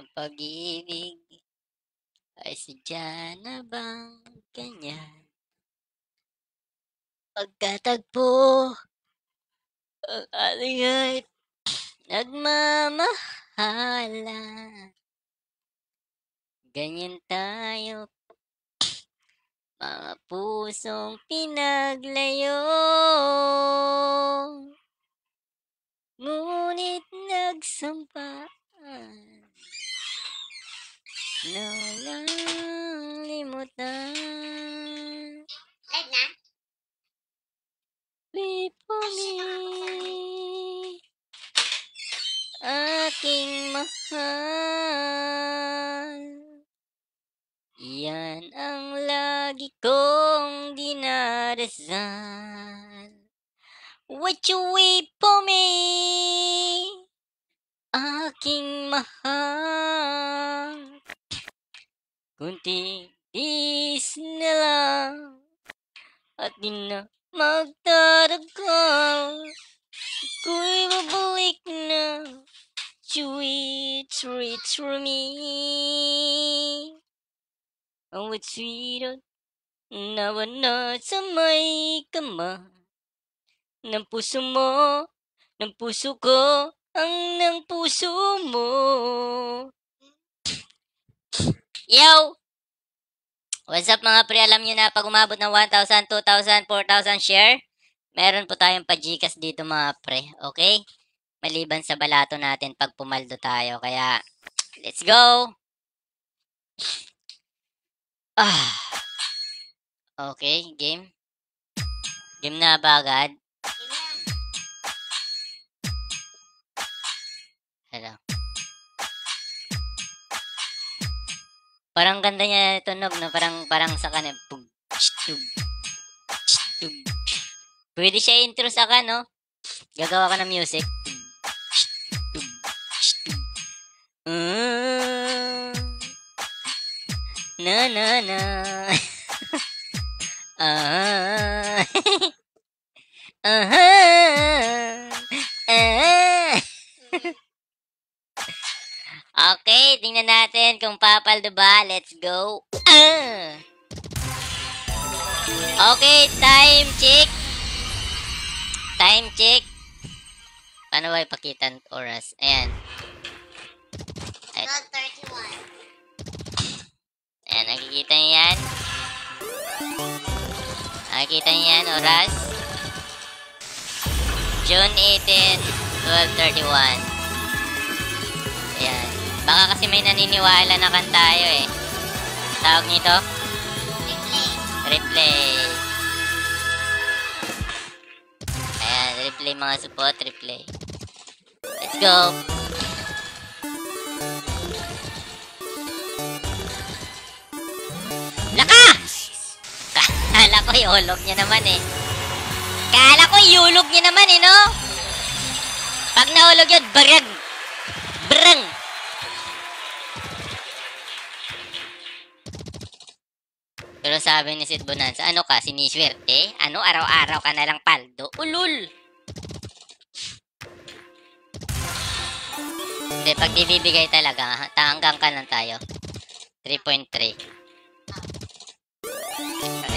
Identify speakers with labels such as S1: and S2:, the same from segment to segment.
S1: ang pag-ibig ay sadya na bang ganyan? Pagkatagpo ang ating ay nagmamahalan. Ganyan tayo, mga pusong pinaglayo. Ngunit nagsampaan na walang limutan.
S2: Live na?
S1: Wait for me, aking mahal. Yan ang lagi kong dinarasal. What you wait for me, aking mahal. Kunti is na lang at di na magtatagal. Ako'y babalik na sweet, sweet for me. Oh, it's sweet Nawa na sa may kama ng puso mo, ng puso ko, ang ng puso mo. Yo! What's up mga pre? Alam nyo na pag umabot ng 1,000, 2,000, 4,000 share, meron po tayong pajikas dito mga pre. Okay? Maliban sa balato natin pag pumaldo tayo. Kaya, let's go! Ah. Okay, game. Game na ba agad? Hello. Parang ganda niya tunog na parang parang sa kanin. Pug. Pwede siya intro sa kan, no? Gagawa ka ng music. Mm. Na na na. ah. Ah. Ah. Okay, tingnan natin kung papaldo ba. Let's go. Ah! Okay, time check. Time check. Paano ba ipakita ang oras? Ayan. Ay,
S2: 12.31.
S1: ayan, nakikita niyo yan? Nakikita niyo yan, oras? June 18, 12.31. Baka kasi may naniniwala na kan tayo eh. Tawag nito?
S2: Replay.
S1: Replay. Ayan, replay mga support, replay. Let's go! Laka! Kala ko iulog niya naman eh. Kala ko iulog niya naman eh, no? Pag nahulog yun, barag! Brang! Pero sabi ni Sid Bonanza, ano ka, siniswerte? Ano, araw-araw ka na lang paldo? Ulul! Hindi, pag ibibigay talaga, hanggang ka lang tayo. 3.3.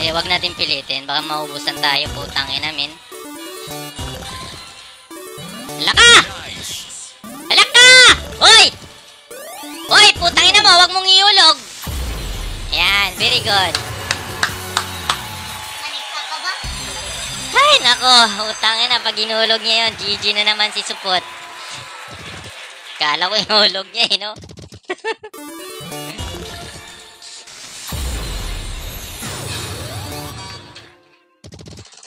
S1: Eh, wag natin pilitin. Baka maubusan tayo, putang ina, min. Laka! Laka! Hoy! Hoy, putang ina mo, wag mong iulog. Yan, very good. Ay, nako, utangin na, pag inulog niya yun, GG na naman si Supot. Kala ko inulog niya eh, no?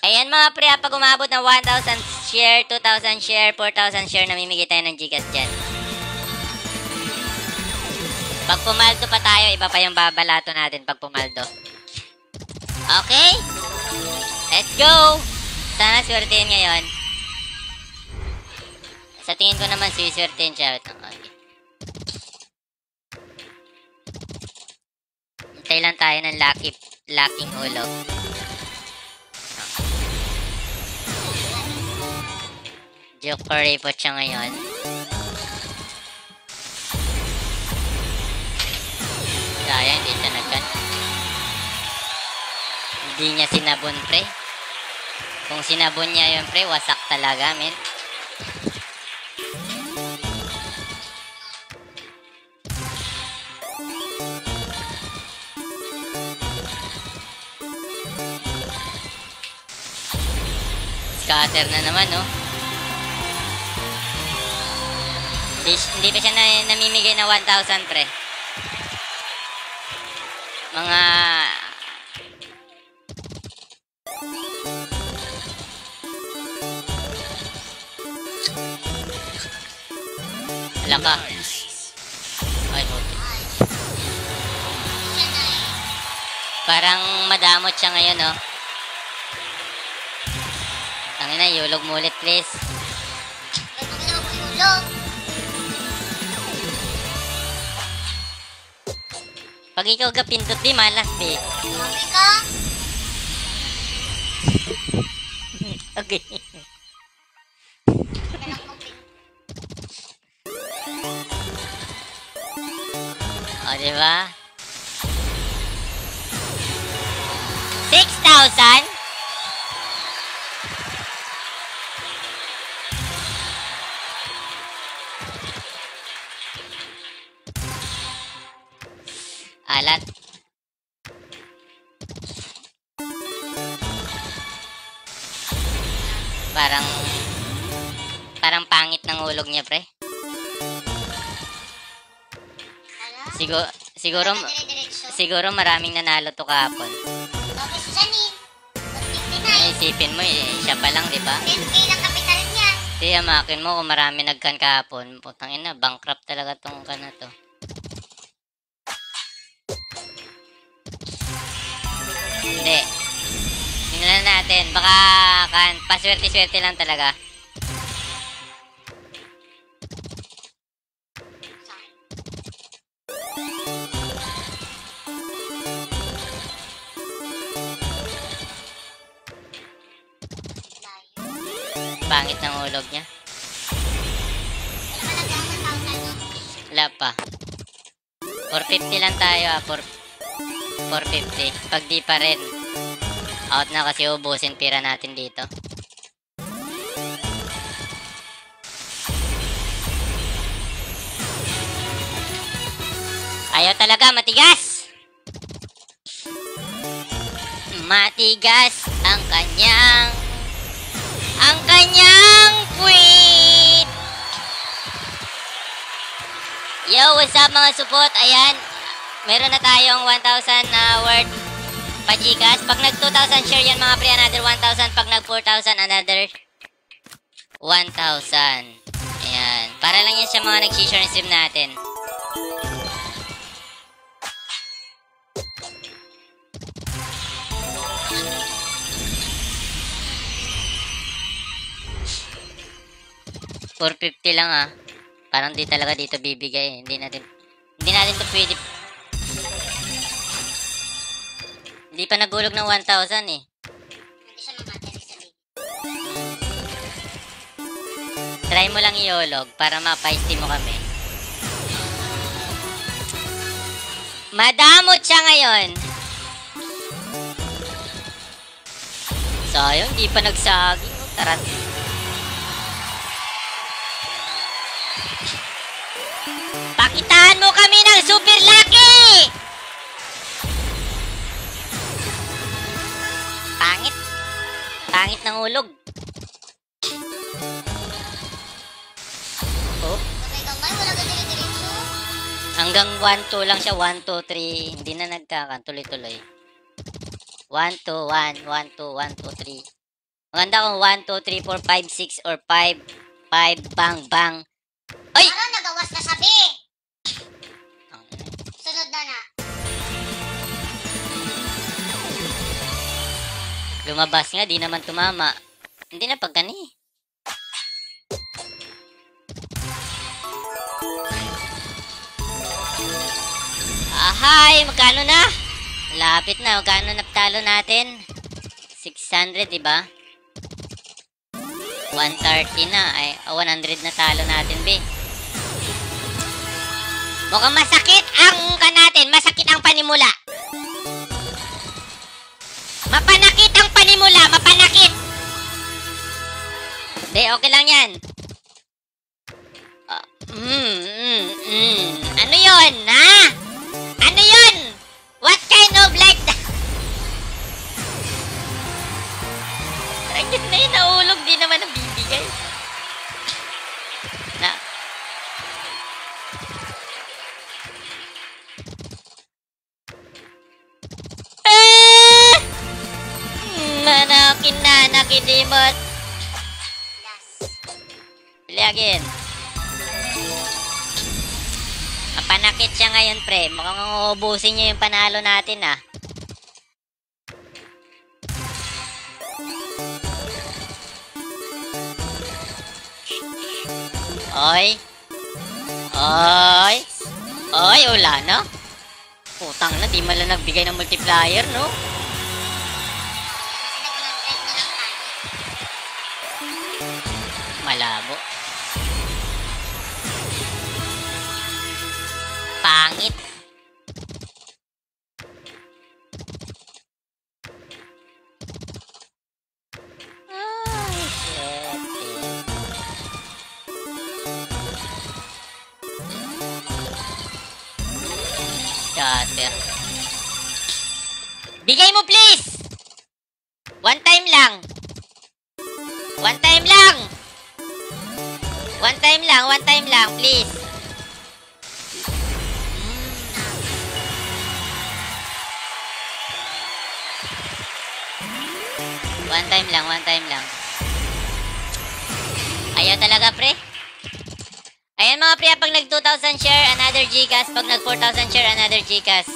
S1: Ayan mga pre, ah, pag umabot ng 1,000 share, 2,000 share, 4,000 share, namimigay tayo ng Gcash dyan. Pag pumaldo pa tayo, iba pa yung babalato natin pag pumaldo. Okay? Let's go! Sana swertein ngayon. Sa tingin ko naman, siswertein siya. Wait lang. Hintay lang tayo ng lucky, lacking hulog. Joke party po siya ngayon. Sayang, hindi siya nagkan. Hindi niya sinabon, pre. Kung sinabon niya yun, pre, wasak talaga, men. Scatter na naman, no? Hindi, hindi pa siya na, namimigay na 1,000, pre. Mga... Ka. Ay, okay.
S2: Na eh.
S1: Parang madamot siya ngayon, no? Tangina, yulog mo ulit, please.
S2: Ilulog?
S1: Pag ikaw ka pindot, di malas, di.
S2: Grabe ka.
S1: Okay. 6,000? Alat. Parang parang pangit ng ulog niya, pre. Siguro siguro siguro maraming nanalo to kahapon. Isipin mo, eh, siya pa lang, di ba?
S2: 10k lang kapital niya.
S1: Di, amakin mo kung marami nagkan kahapon. Putang ina, bankrupt talaga tong kan na to. Hindi. Tingnan na natin. Baka kan, paswerte-swerte lang talaga. Pangit ng ulog niya.
S2: Wala
S1: pa. 450 lang tayo ah. 4, 450. Pag di pa rin. Out na kasi ubusin pira natin dito. Ayaw talaga, matigas! Matigas ang kanyang ang kanyang queen! Yo, what's up mga support? Ayan, meron na tayong 1,000 na worth pajikas. Pag nag 2,000 share yan mga pre, another 1,000. Pag nag 4,000, another 1,000. Ayan. Para lang yan sa mga nag-share ng stream natin. $450 lang ah. Parang di talaga dito bibigay. Hindi natin hindi natin to pwede. Hindi pa nagulog ng 1,000 eh. Try mo lang iolog para mapaiste mo kami. Madamot siya ngayon. Sayang, di pa nagsaging. Oh, Tarat. Pakitaan mo kami ng super lucky! Pangit. Pangit ng ulog. Oh, hanggang 1-2 lang siya. 1-2-3. Hindi na nagkakan. Tuloy-tuloy. 1-2, 1, 1-2, 1-2, 3. Maganda kung 1, 2, 3, 4, 5, 6, or 5. 5, bang, bang. Ay!
S2: Parang nagawas na sabi. Sunod na na.
S1: Lumabas nga, di naman tumama. Hindi na pagkani. Ahay, magkano na? Lapit na, magkano na talo natin? 600, di ba? 130 na, ay, oh, 100 na talo natin, be. Mukhang masakit ang ang pan panimula. Mapanakit ang panimula, mapanakit. Hindi, okay lang yan. Ah, mm, mm, mm. Ano yon, ha? Ano yon? What kind of like that? Ayun na yun, naulog din naman ang bibigay. Manakin na, nakidimot.
S2: Last.
S1: Lagin. Mapanakit siya ngayon, pre. Mukhang uubusin niya yung panalo natin, ah. Oy. Oy. Oy, wala na. Putang na, di man lang nagbigay ng multiplier, no? Malabo. Pangit. Scatter. Bigay mo, please! One time lang. One time lang. One time lang, one time lang, please. One time lang, one time lang. Ayaw talaga, pre. Ayan mga pre, pag nag 2,000 share, another Gcash. Pag nag 4,000 share, another Gcash.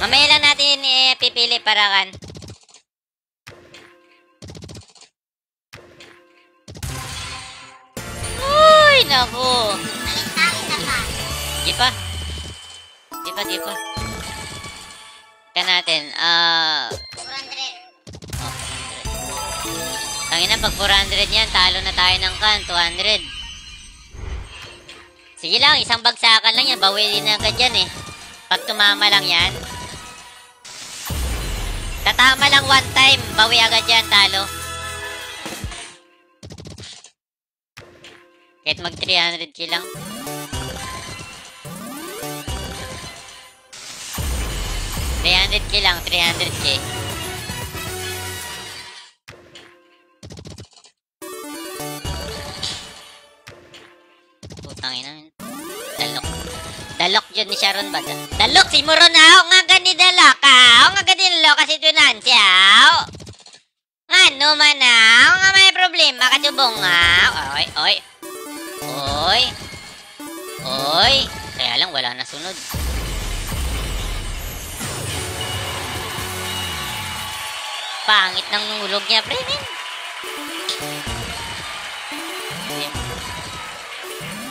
S1: Mamaya lang natin eh, pipili para kan.
S2: Isa pa.
S1: Di pa. Di pa, di pa. Ka natin, ah...
S2: 400.
S1: oh, 400. Tangina, pag 400 yan, talo na tayo ng kan, 200. Sige lang, isang bagsakan lang yan, bawilin na agad yan eh. Pag tumama lang yan. Tatama lang one time, bawi agad yan, talo. Kahit mag 300k lang. Three hundred k lang, 300k. Putang ina. Dalok. Dalok dyan ni Sharon ba? Dalok si Moron na ako nga gani dalok ka. Ako nga gani dalok kasi tunan siya. Ano man na? Ako nga may problema katubong nga. Oy, oy. Oy. Oy. Kaya lang wala na sunod. Pangit ng ulog niya, pre. men.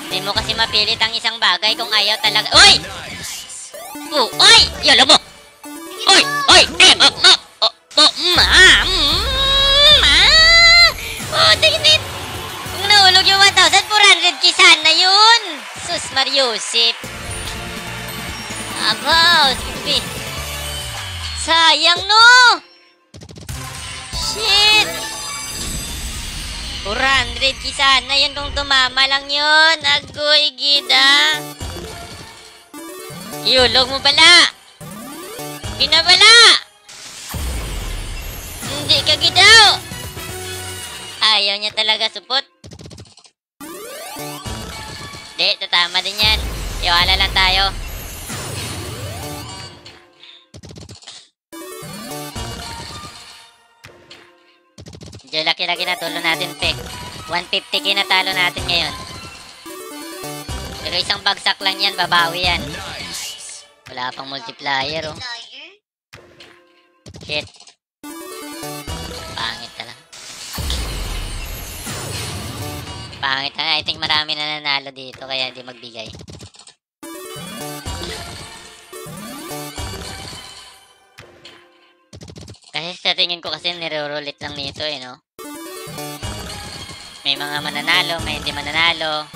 S1: Hindi mo kasi mapilit ang isang bagay kung ayaw talaga. Uy! Oh, oy! Yalo mo! Oy! Oy! Eh! Oh! Oh! Oh! Oh! Mm! Mm, ah! Oh, tingin Kung nahulog yung 1,400 sana yun! Sus Mariusip! Abaw! Sayang, no! Shit! 400 ki sana yun kung tumama lang yun. Agoy, gida. Iulog mo bala. Binabala. Hindi ka gidaw. Ayaw niya talaga supot. Hindi, tatama din yan. Iwala lang tayo. Diyo laki-laki na tulo natin, pe. 150k na talo natin ngayon. Pero isang bagsak lang yan, babawi yan. Wala pang multiplier, oh. Shit. Pangit na. I think marami na nanalo dito, kaya hindi magbigay. Kasi sa tingin ko kasi nire-roulette lang nito eh, no? May mga mananalo, may hindi mananalo.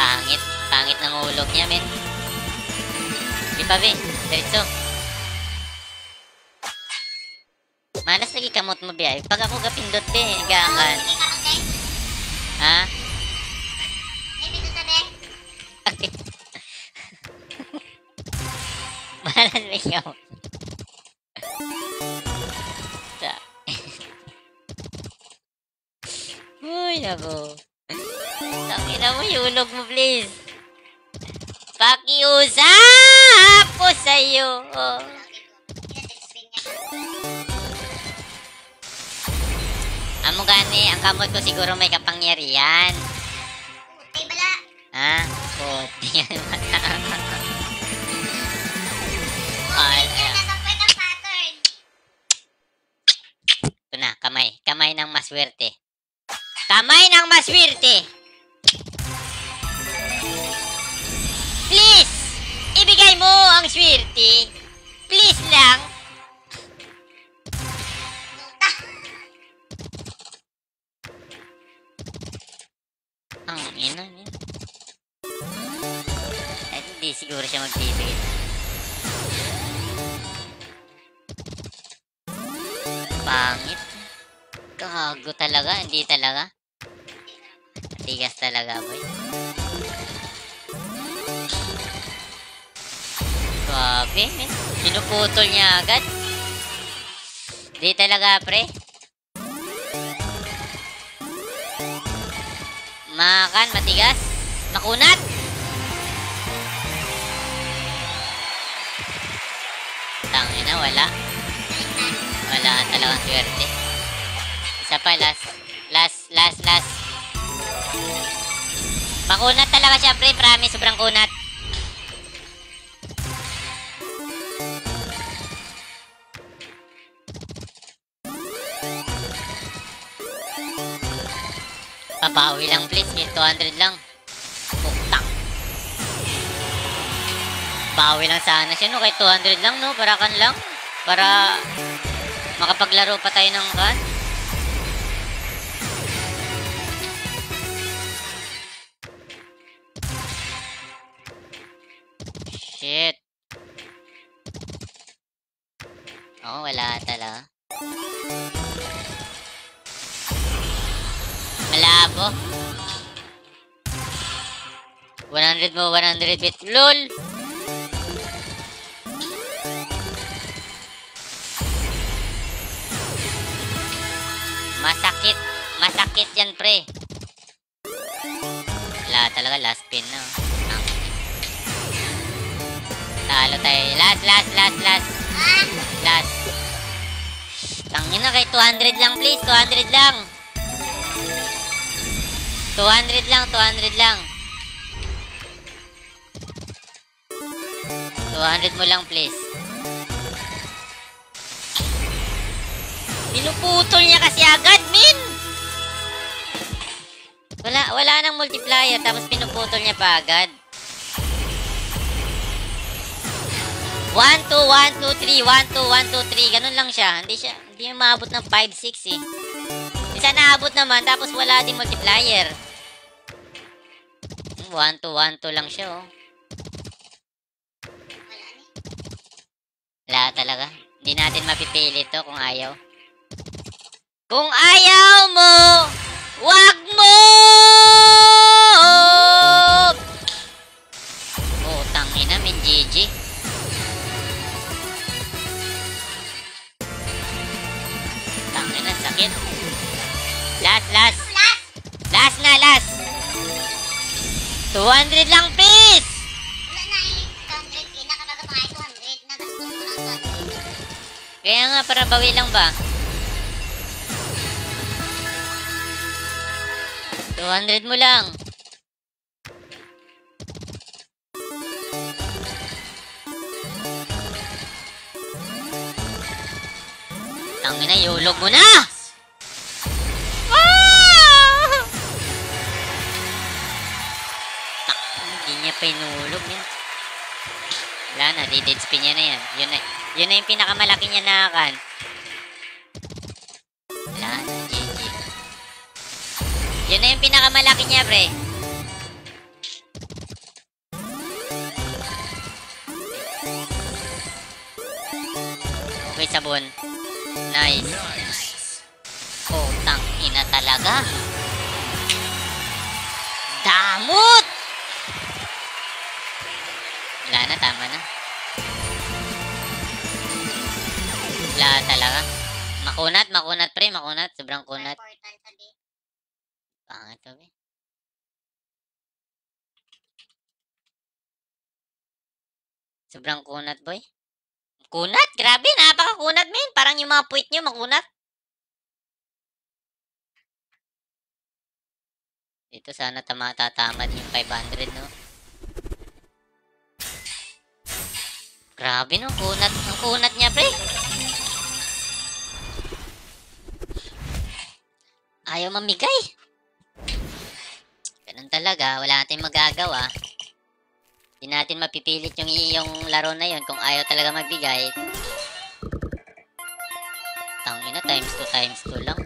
S1: Pangit. Pangit ng ulog niya, men. Di pa, be? Diretso. Malas lagi kamot mo, ay. Pag ako gapindot, be, gakan. Ha? Malas ikaw? Sa- Uy, nako. Tangina mo, yulog mo, please. Pakiusap ko sa'yo. Oh. Amo gani, ang kamot ko siguro may kapangyarihan.
S2: Putay bala.
S1: Ha? Puti yan.
S2: Ay,
S1: Ay. Ito na, kamay. Kamay ng maswerte. Kamay ng maswerte! Please! Ibigay mo ang swerte. Please lang. Ang ina niya. Eh, hindi siguro siya magbibigay. Pangit. Gago talaga, hindi talaga. Tigas talaga, boy. Grabe, men. Pinuputol niya agad. Di talaga, pre. Makan, matigas. Makunat. Tangina, wala. Wala talagang swerte. Isa pa, last. Last, last, last. Makunat talaga siya, pre. Promise, sobrang kunat. Pabawi lang, please. May 200 lang. Putang. Bawi lang sana siya, no? Kahit 200 lang, no? Para kan lang. Para makapaglaro pa tayo ng kan. Shit. Oh, wala talaga. 100 mo, 100 bit. LOL! Masakit. Masakit yan, pre. Wala talaga, last pin na. Ang- Talo tayo. Last, last, last, last. Last. Tangin na kay 200 lang, please. 200 lang. 200 lang, 200 lang. 200 mo lang, please. Pinuputol niya kasi agad, min! Wala, wala nang multiplier, tapos pinuputol niya pa agad. 1, 2, 1, 2, 3, 1, 2, 1, 2, 3. Ganun lang siya. Hindi siya, hindi niya maabot ng 5, 6 eh. Isa naabot naman, tapos wala din multiplier. 1, 2, 1, 2 lang siya oh.
S2: Wala
S1: talaga. Hindi natin mapipili to kung ayaw. Kung ayaw mo, wag mo! Oh, tangina, min GG. Tangina, sakit. Last, last.
S2: Last.
S1: Last na, last. 200 lang, Kaya nga, para bawi lang ba? 200 mo lang. Tangin na, yulog mo na! Ah! Hindi niya pa inulog yan. Wala na, dead spin niya na yan. Yun na, yun na yung pinakamalaki niya na, GG. Yun na yung pinakamalaki niya, pre. Okay, sabon. Nice. Putang oh, ina talaga. Damot! Wala talaga. Makunat, makunat pre, makunat. Sobrang kunat. Pangit to, be. Sobrang kunat, boy. Kunat? Grabe, napaka-kunat, men. Parang yung mga puwit nyo, makunat. Dito sana tama tatamad yung 500, no? Grabe, no? Kunat. Ang kunat niya, pre. Ayaw mamigay. Ganun talaga. Wala natin magagawa. Hindi natin mapipilit yung yung laro na yon kung ayaw talaga magbigay. Tangina, times 2 times 2 lang.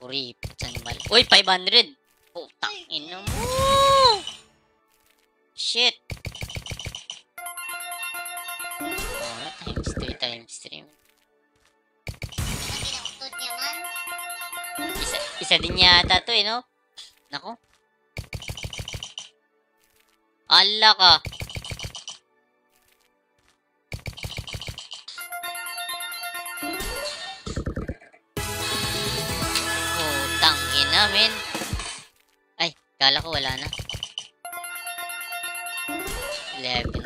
S1: Puri, animal. Uy, 500! Putang ina mo! Shit! Oh, times 3 times 3.
S2: Ang kinauntod niya man.
S1: Isa din yata to eh, no? Nako. Ala ka. Putang ina, men. Ay, kala ko wala na. 11k.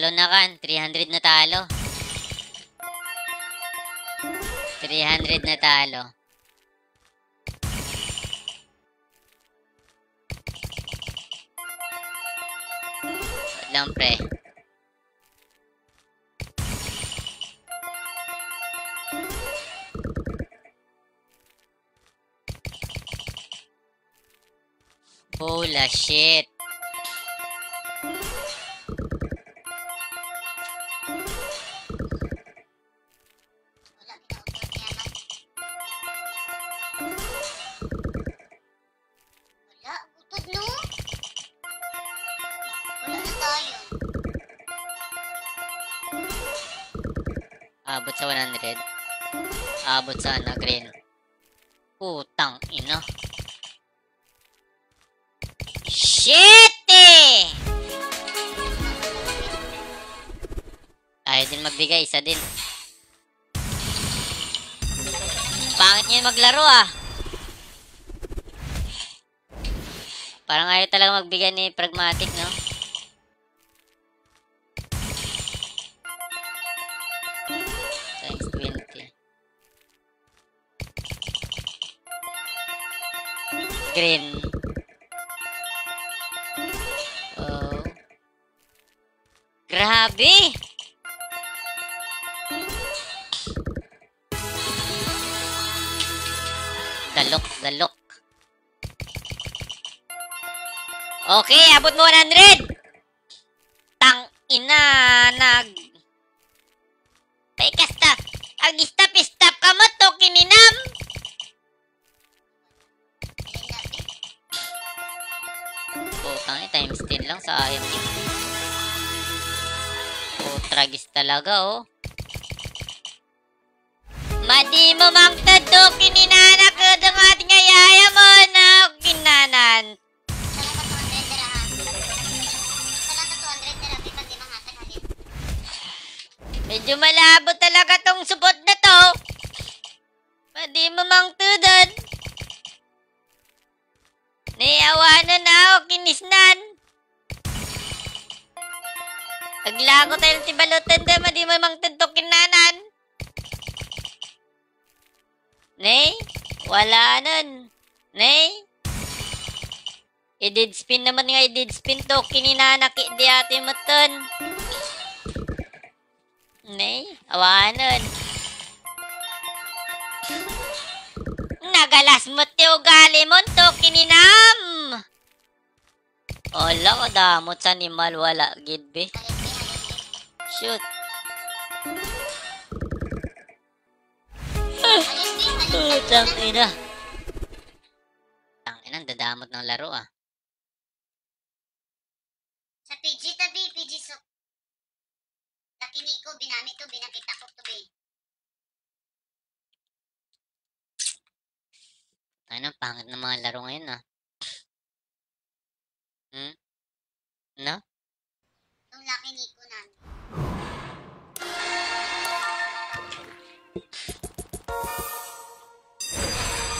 S1: Talo na kan. 300 na talo. 300 na talo. Wait lang pre. Hola shit. 100. Abot sa ano, green. Putang ina. Shit eh! Ayaw din magbigay, isa din. Pangit niya maglaro ah. Parang ayaw talaga magbigay ni Pragmatic, no? Green. Oh. Grabe! Dalok, dalok. Okay, abot mo 100! Putang ni times 10 lang, sayang yun. Putragis talaga, oh. Madi mo mang tado, kininanak ko ng ating ayaya mo na kinanan.
S2: Sana ka 200 dira ha. Sana ka 200 dira, bipat di manghatag halin.
S1: Medyo malabo talaga tong supot na to. Madi mo mang tudod. Niyawanan na ako, kinisnan. Aglago tayo ng tibalutan da, madi mo mang tudok kinanan. Nay, wala nun. Nay, i-dead spin naman nga, i-dead spin to, kininanaki di ate mo ton. Nay, awanan. Nagalas mo ti ugali mo to, kininam. Ala, kadamot sa animal, wala, gid be.
S2: Be, be.
S1: Shoot. Putang ina. Tang ina, ang dadamot ng laro ah.
S2: Sa PG tabi, PG so. Laki Nico, binamit to, binakita ko to, B.
S1: Ano, pangit ng mga laro ngayon ah. Hmm? No?
S2: Yung laki Nico namin.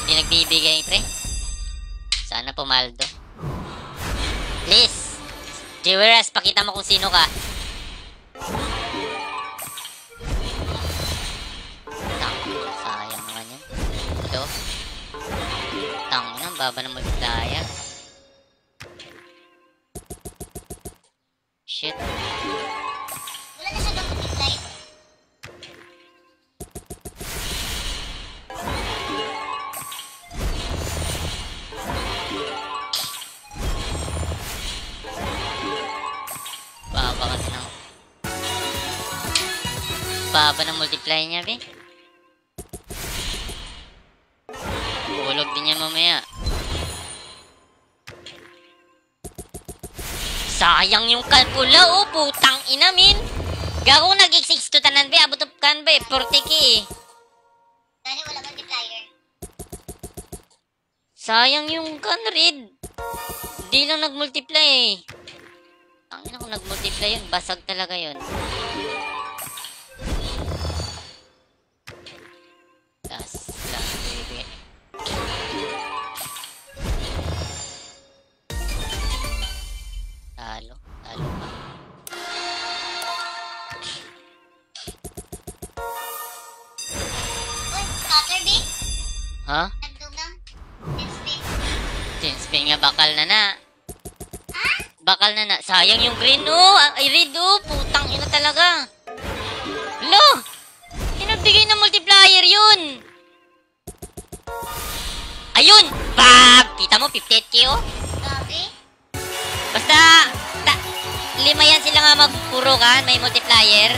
S1: Hindi nagbibigay, pre. Sana pumaldo. Please! Jiweras, pakita mo kung sino ka. Baba ng multiplier. Shit.
S2: Wala na siya yung light.
S1: Baba kasi ng... Baba ng multiply niya, be. Hulog din niya mamaya. Sayang yung kalkula, oh, putang ina, min. Gago nag-x6 to tanan, be. Abot of kan, be. 40k, eh.
S2: Dahil wala multiplier.
S1: Sayang yung kan, read. Di lang nag-multiply, eh. Ang ina kung nag-multiply yun, basag talaga yun. Last, Ha? Tinspin nga bakal na na.
S2: Ha?
S1: Bakal na na. Sayang yung green, oh. Ay, red, oh. Putang ina talaga. Lo! Pinagbigay ng multiplier yun. Ayun! Bab! Kita mo, 58k, oh. Basta, ta, lima yan sila nga magpuro kan, may multiplier.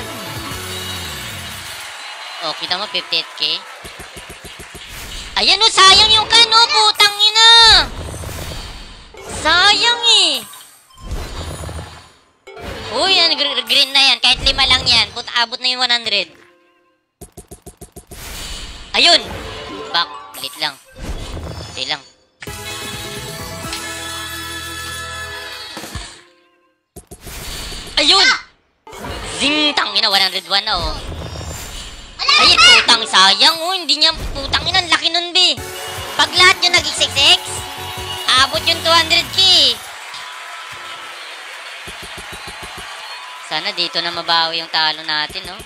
S1: Oh, kita mo, 58k. Ayan, oh, sayang yung kan, oh, putang ina. Sayang, eh. Uy, yan, gr- green na yan. Kahit lima lang yan. Put, abot na yung 100. Ayun! Back. Ulit lang. Ulit lang. Ayun! Zing! Tangina, 101 na, oh. Ay, putang sayang, oh. Hindi niya, putang ina, laki nun, be. Pag lahat yun nag-xxx, abot yung 200k. Sana dito na mabawi yung talo natin, no?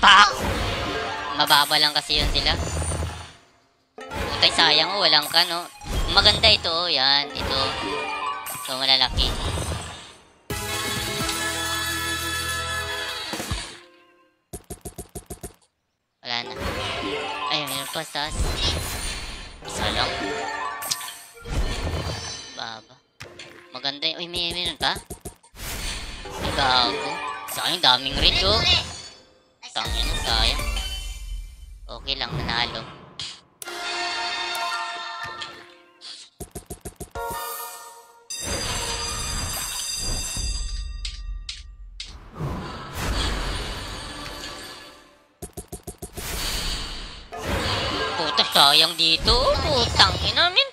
S1: Pak! Mababa lang kasi yun sila. Putay, sayang, oh. Walang ka, no? Maganda ito, oh. Yan, ito. Ito, malalaki. Wala na. Ay, mayroon pa sa taas. Isa lang. Baba. Maganda yun. Uy, may mayroon pa? Ay, gago. Sayang, daming red, oh. Tangin sayang. Okay lang, nanalo. Sayang dito. Putang ina, min.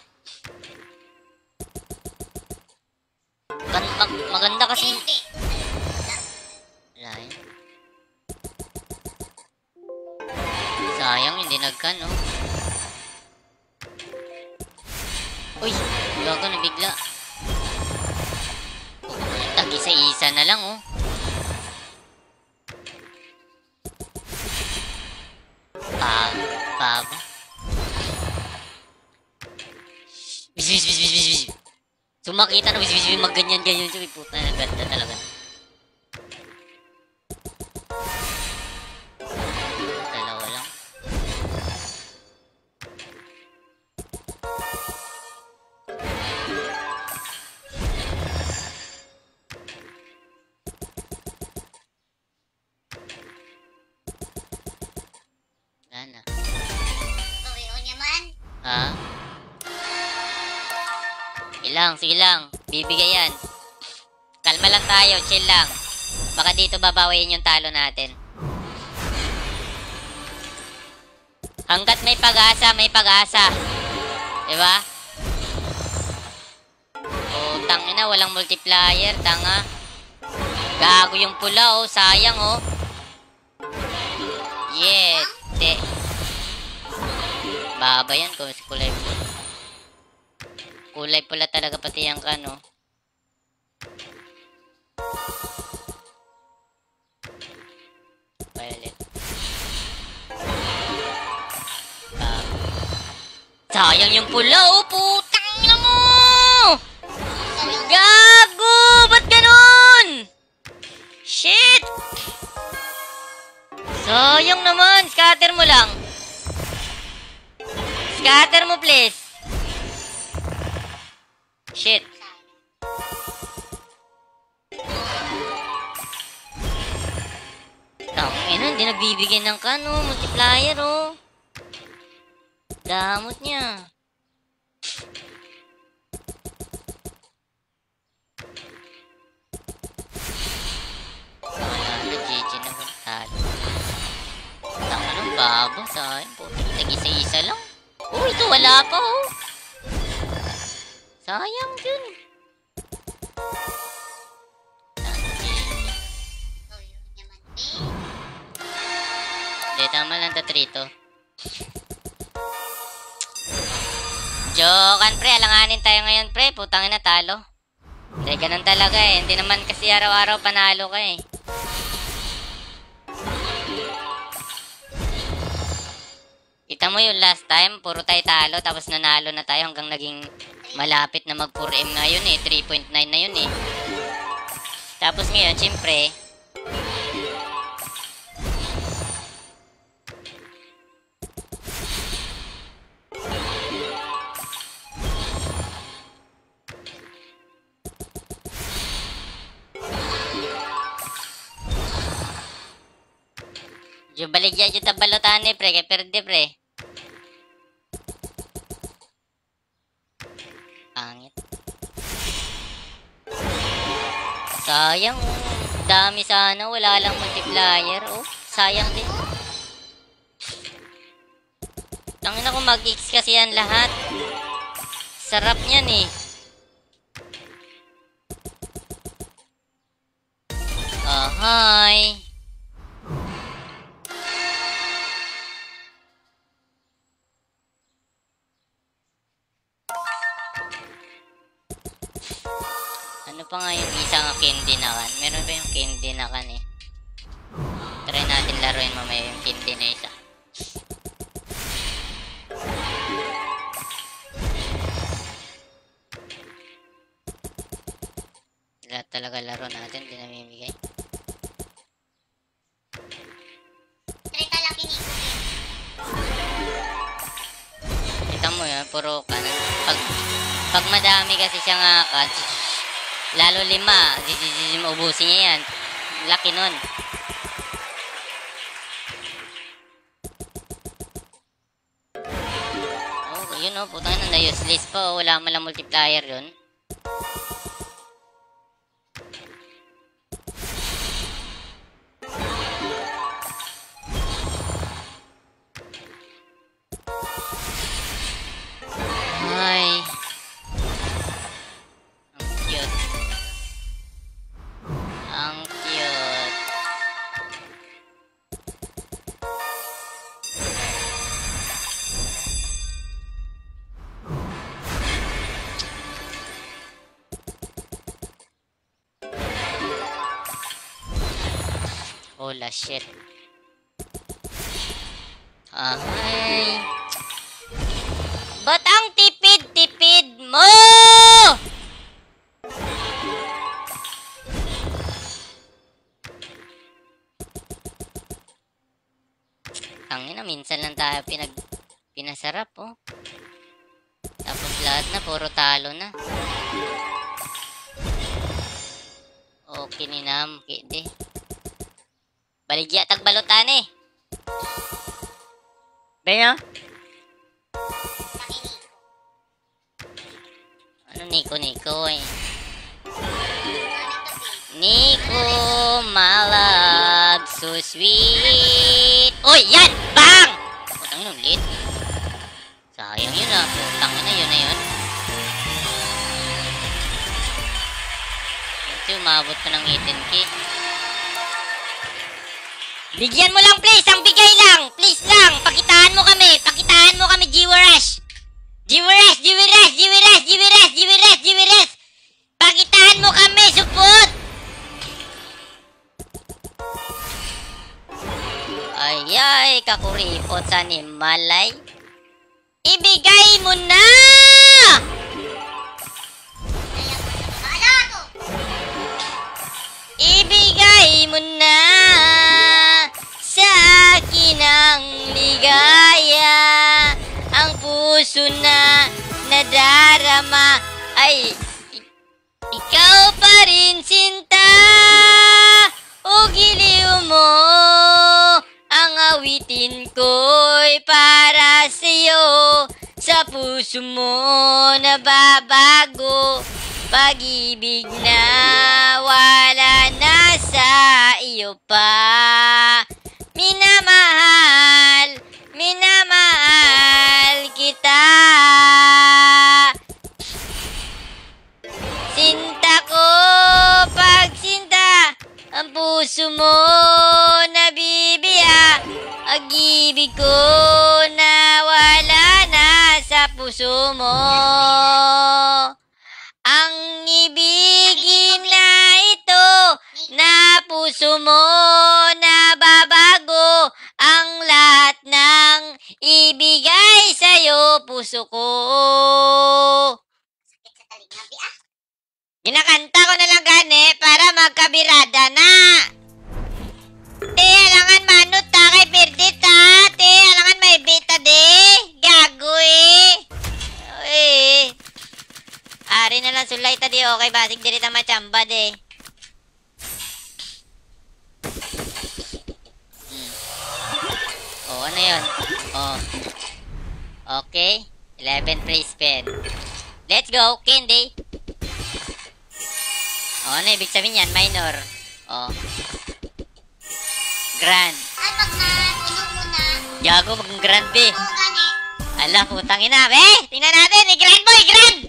S1: Mag- maganda kasi...
S2: 20.
S1: Wala yun. Sayang, hindi nagkan, no? Uy, gago na bigla. Tag-isa-isa na lang, oh. Sumakita na bis, bis, bis, magganyan-ganyan siya. Puta, ganda talaga. Bibigay yan. Kalma lang tayo, chill lang. Baka dito babawain yung talo natin. Hanggat may pag-asa, may pag-asa. Diba? Oh, tangina, walang multiplier, tanga. Gago yung pula, oh. Sayang, oh. Yete. Baba yan kung. Kulay pula talaga pati yung kano. Violet. Ah. Sayang yung pula, oh. Putang ina mo! Gago! Ba't ganun? Shit! Sayang naman. Scatter mo lang. Scatter mo, please. Shit. Tangina, hindi nagbibigay ng kano, multiplier, oh. Damot niya. Na, na babo sa akin. Putik, nag-isa-isa lang. Oh, ito wala pa, oh. Sayang dun. Hindi, tama lang ta to. Jokan, pre. Alanganin tayo ngayon, pre. Putang ina, talo. Hindi, ganun talaga eh. Hindi naman kasi araw-araw panalo ka eh. Kita mo yung last time, puro tayo talo, tapos nanalo na tayo hanggang naging malapit na mag 4M na yun eh. 3.9 na yun eh. Tapos ngayon, siyempre, Yung baligya yung tabalotan eh, pre. Kaya perde, pre. Sayang. Dami sana. Wala lang multiplier, oh. Sayang din. Tangin ako mag-X kasi yan lahat. Sarap niyan eh. Oh, hi. Pa nga yung isang candy na kan? Meron ba yung candy na kan eh? Try natin laruin mamaya yung candy na isa. Lahat talaga laro natin, di namimigay. Kita mo yan, puro kanan. Pag, pag madami kasi siya nga ka, lalo lima, ubusin niya yan. Laki nun. Oh, yun oh, putang na, na-useless pa. Wala mo lang multiplier yun. Hola shit. Sweet. Uy, yan! Bang! Putang yun ulit. Sayang yun ah. Putang na yun na yun. Ito, umabot pa ng 18k. Bigyan mo lang please, ang bigay lang. Please lang, pakitaan mo kami. Pakitaan mo kami, Jiwarash. Jiwarash, Jiwarash, ay, kakuripot sa Nimalay. Ibigay mo na! Ibigay mo na sa akin ang ligaya Ang puso na nadarama ay ikaw pa rin sinta O giliw mo awitin ko'y para sa'yo. Sa puso mo nababago. Pag-ibig na wala na sa iyo pa. Minamahal, minamahal kita. Sinta ko, pag sinta Ang puso mo Ang-ibig ko na wala na sa puso mo Ang ibigin na ito na puso mo na babago ang lahat ng ibigay sa'yo puso ko. Ginakanta ko na lang gani para magkabirada na. Te, alangan manot kay Perdit ta. Te, alangan may bita de. Gago eh. Eh. Ari na lang sulay ta di okay basig diri ta machamba de. Oh, ano yun? Oh. Okay. 11 free spin. Let's go, Candy. Oh, ano ibig sabihin yan? Minor. Oh. Grand.
S2: Ay, pag na-tunog mo na,
S1: Gago, mag grand be.
S2: oo, gani.
S1: Ala, putang ina. Eh, tingnan natin. I-grand mo, i-grand!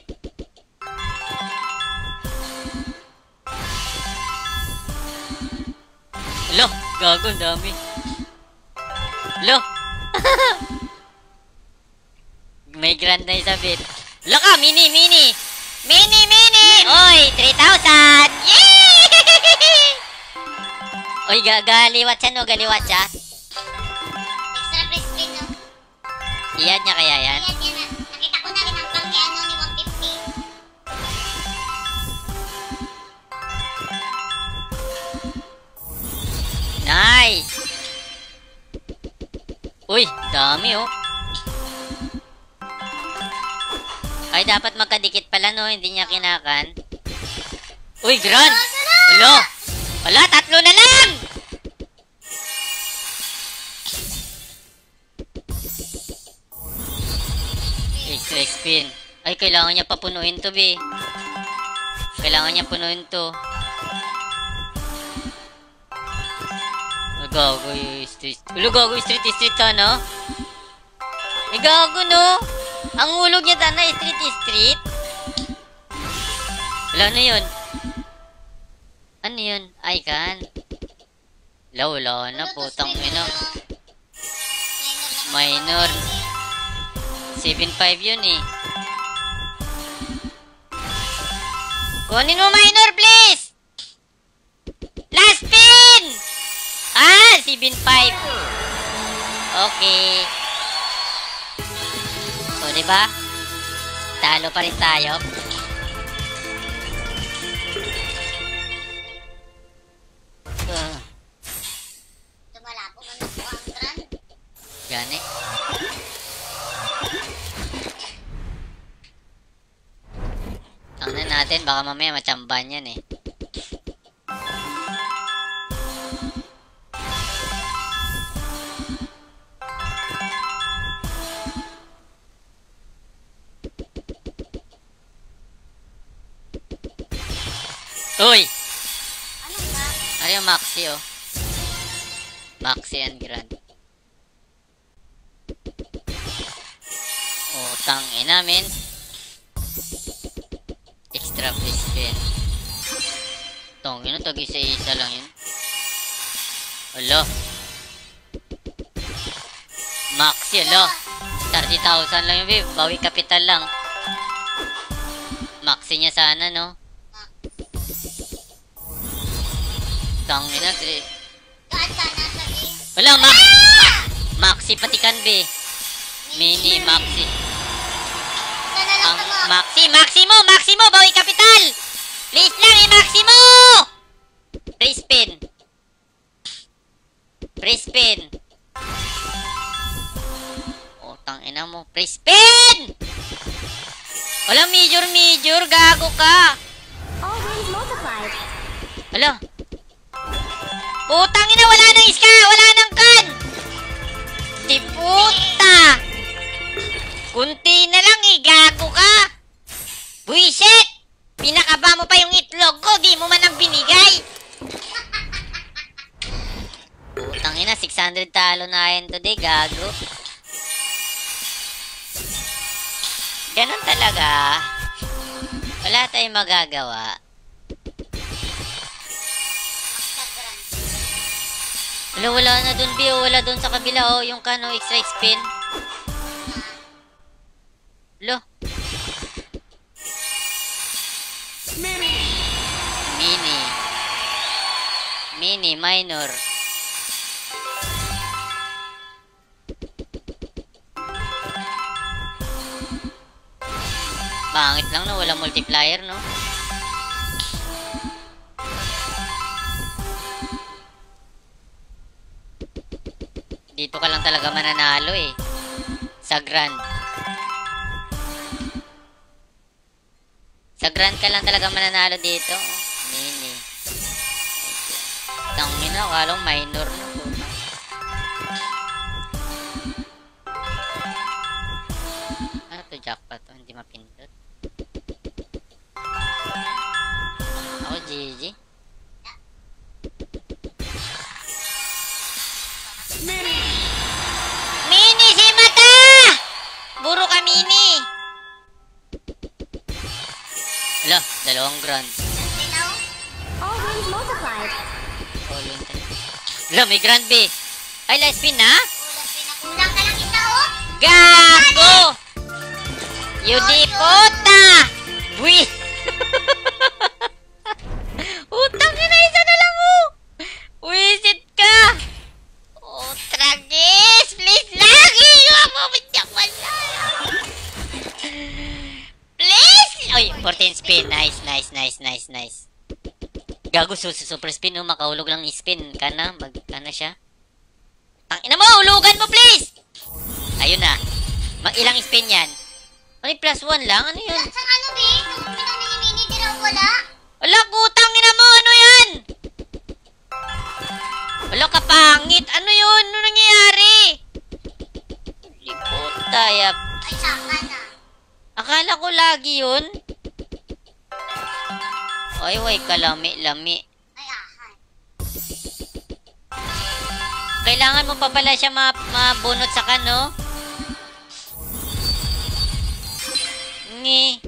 S1: Lo, gago, dami. Lo. May grand na isabit. Lo ka, mini, mini. Mini, mini. Oy, 3,000. Yee! Oy, ga galiwat siya, no? Galiwat siya.
S2: Extra spin, no?
S1: Iyad niya kaya yan?
S2: Ayan, yan na. Nakita ko na rin ang pang ano ni 150.
S1: Nice! Uy, dami oh. Ay, dapat magkadikit pala no, hindi niya kinakan. Uy, grand! Ulo! Wala, tatlo na lang! Extra spin. Ay, kailangan niya papunuin to, be. Kailangan niya punuin to. Gago yung street. Ulo, gago yung street, street sana. Ay, gago, no? Ang hulog niya sana, street, street. Wala na yun. Ano yun? Icon. Wala, wala na, putang ina. Minor. 7.5 yun eh. Kunin mo minor, please! Last pin! Ah, 7.5. Okay. So, di ba? Talo pa rin tayo. Gani. Tingnan natin, baka mamaya machamban yan eh. Uy!
S2: Ano?
S1: Ano yung Maxi, oh? Maxi and Grand. Oh, tangin namin. Extra free spin. Tangin na, tag isa-isa lang yun. Alo. Maxi, alo. 30,000 lang yun, babe. Bawi kapital lang. Maxi niya sana, no?
S2: Gaan ka na.
S1: Wala, Max! Ma- Maxi patikan, be. Mini Maxi. Ang. Maxi, Maxi mo, Maxi mo, bawi kapital! Please lang, eh, Maxi mo! Free spin. Free spin. Oh, tangina mo, free spin! Wala, major, major, gago ka! Hala. Putang ina, wala nang iska, wala nang kan. Di puta. Kunti na lang eh, gago ka. Buisit. Pinakaba mo pa yung itlog ko, di mo man ang binigay. Putang ina, 600 talo na yan today, gago. Ganon talaga. Wala tayong magagawa. Wala, wala na dun, Bio. Wala dun sa kabila, oh. Yung kano, extra spin. Lo. Mini. Mini, minor. Pangit lang, no? Wala multiplier, no? Dito ka lang talaga mananalo eh. Sa Grand. Sa Grand ka lang talaga mananalo dito. Mini. Tangin na, kalong minor na. Ano to jackpot to? Hindi mapindot. Ako GG. Mini si Mata! Buro ka, Mini! Ala, dalawang grand.
S2: All wins multiplied.
S1: Ala, may grand B. Ay, last spin na?
S2: Kulang na lang isa oh.
S1: Gago! Yudi puta! Bui! Su- super spin. Oh, makahulog lang ni spin. Kana, mag, kana siya. Tangina mo, hulugan mo, please! Ayun na. Mag ilang spin yan? Ano plus 1 lang? Ano yun?
S2: Sa ano, be? Pinang ni Mini, wala.
S1: Wala, putang ina mo! Ano yan? Wala, kapangit! Ano yun? Ano nangyayari? Liputa, yap.
S2: Ay, saka na.
S1: Akala ko lagi yun. Ay, way, kalami-lami. Kailangan mo pa pala siya ma mabunot sa kano. Ngi.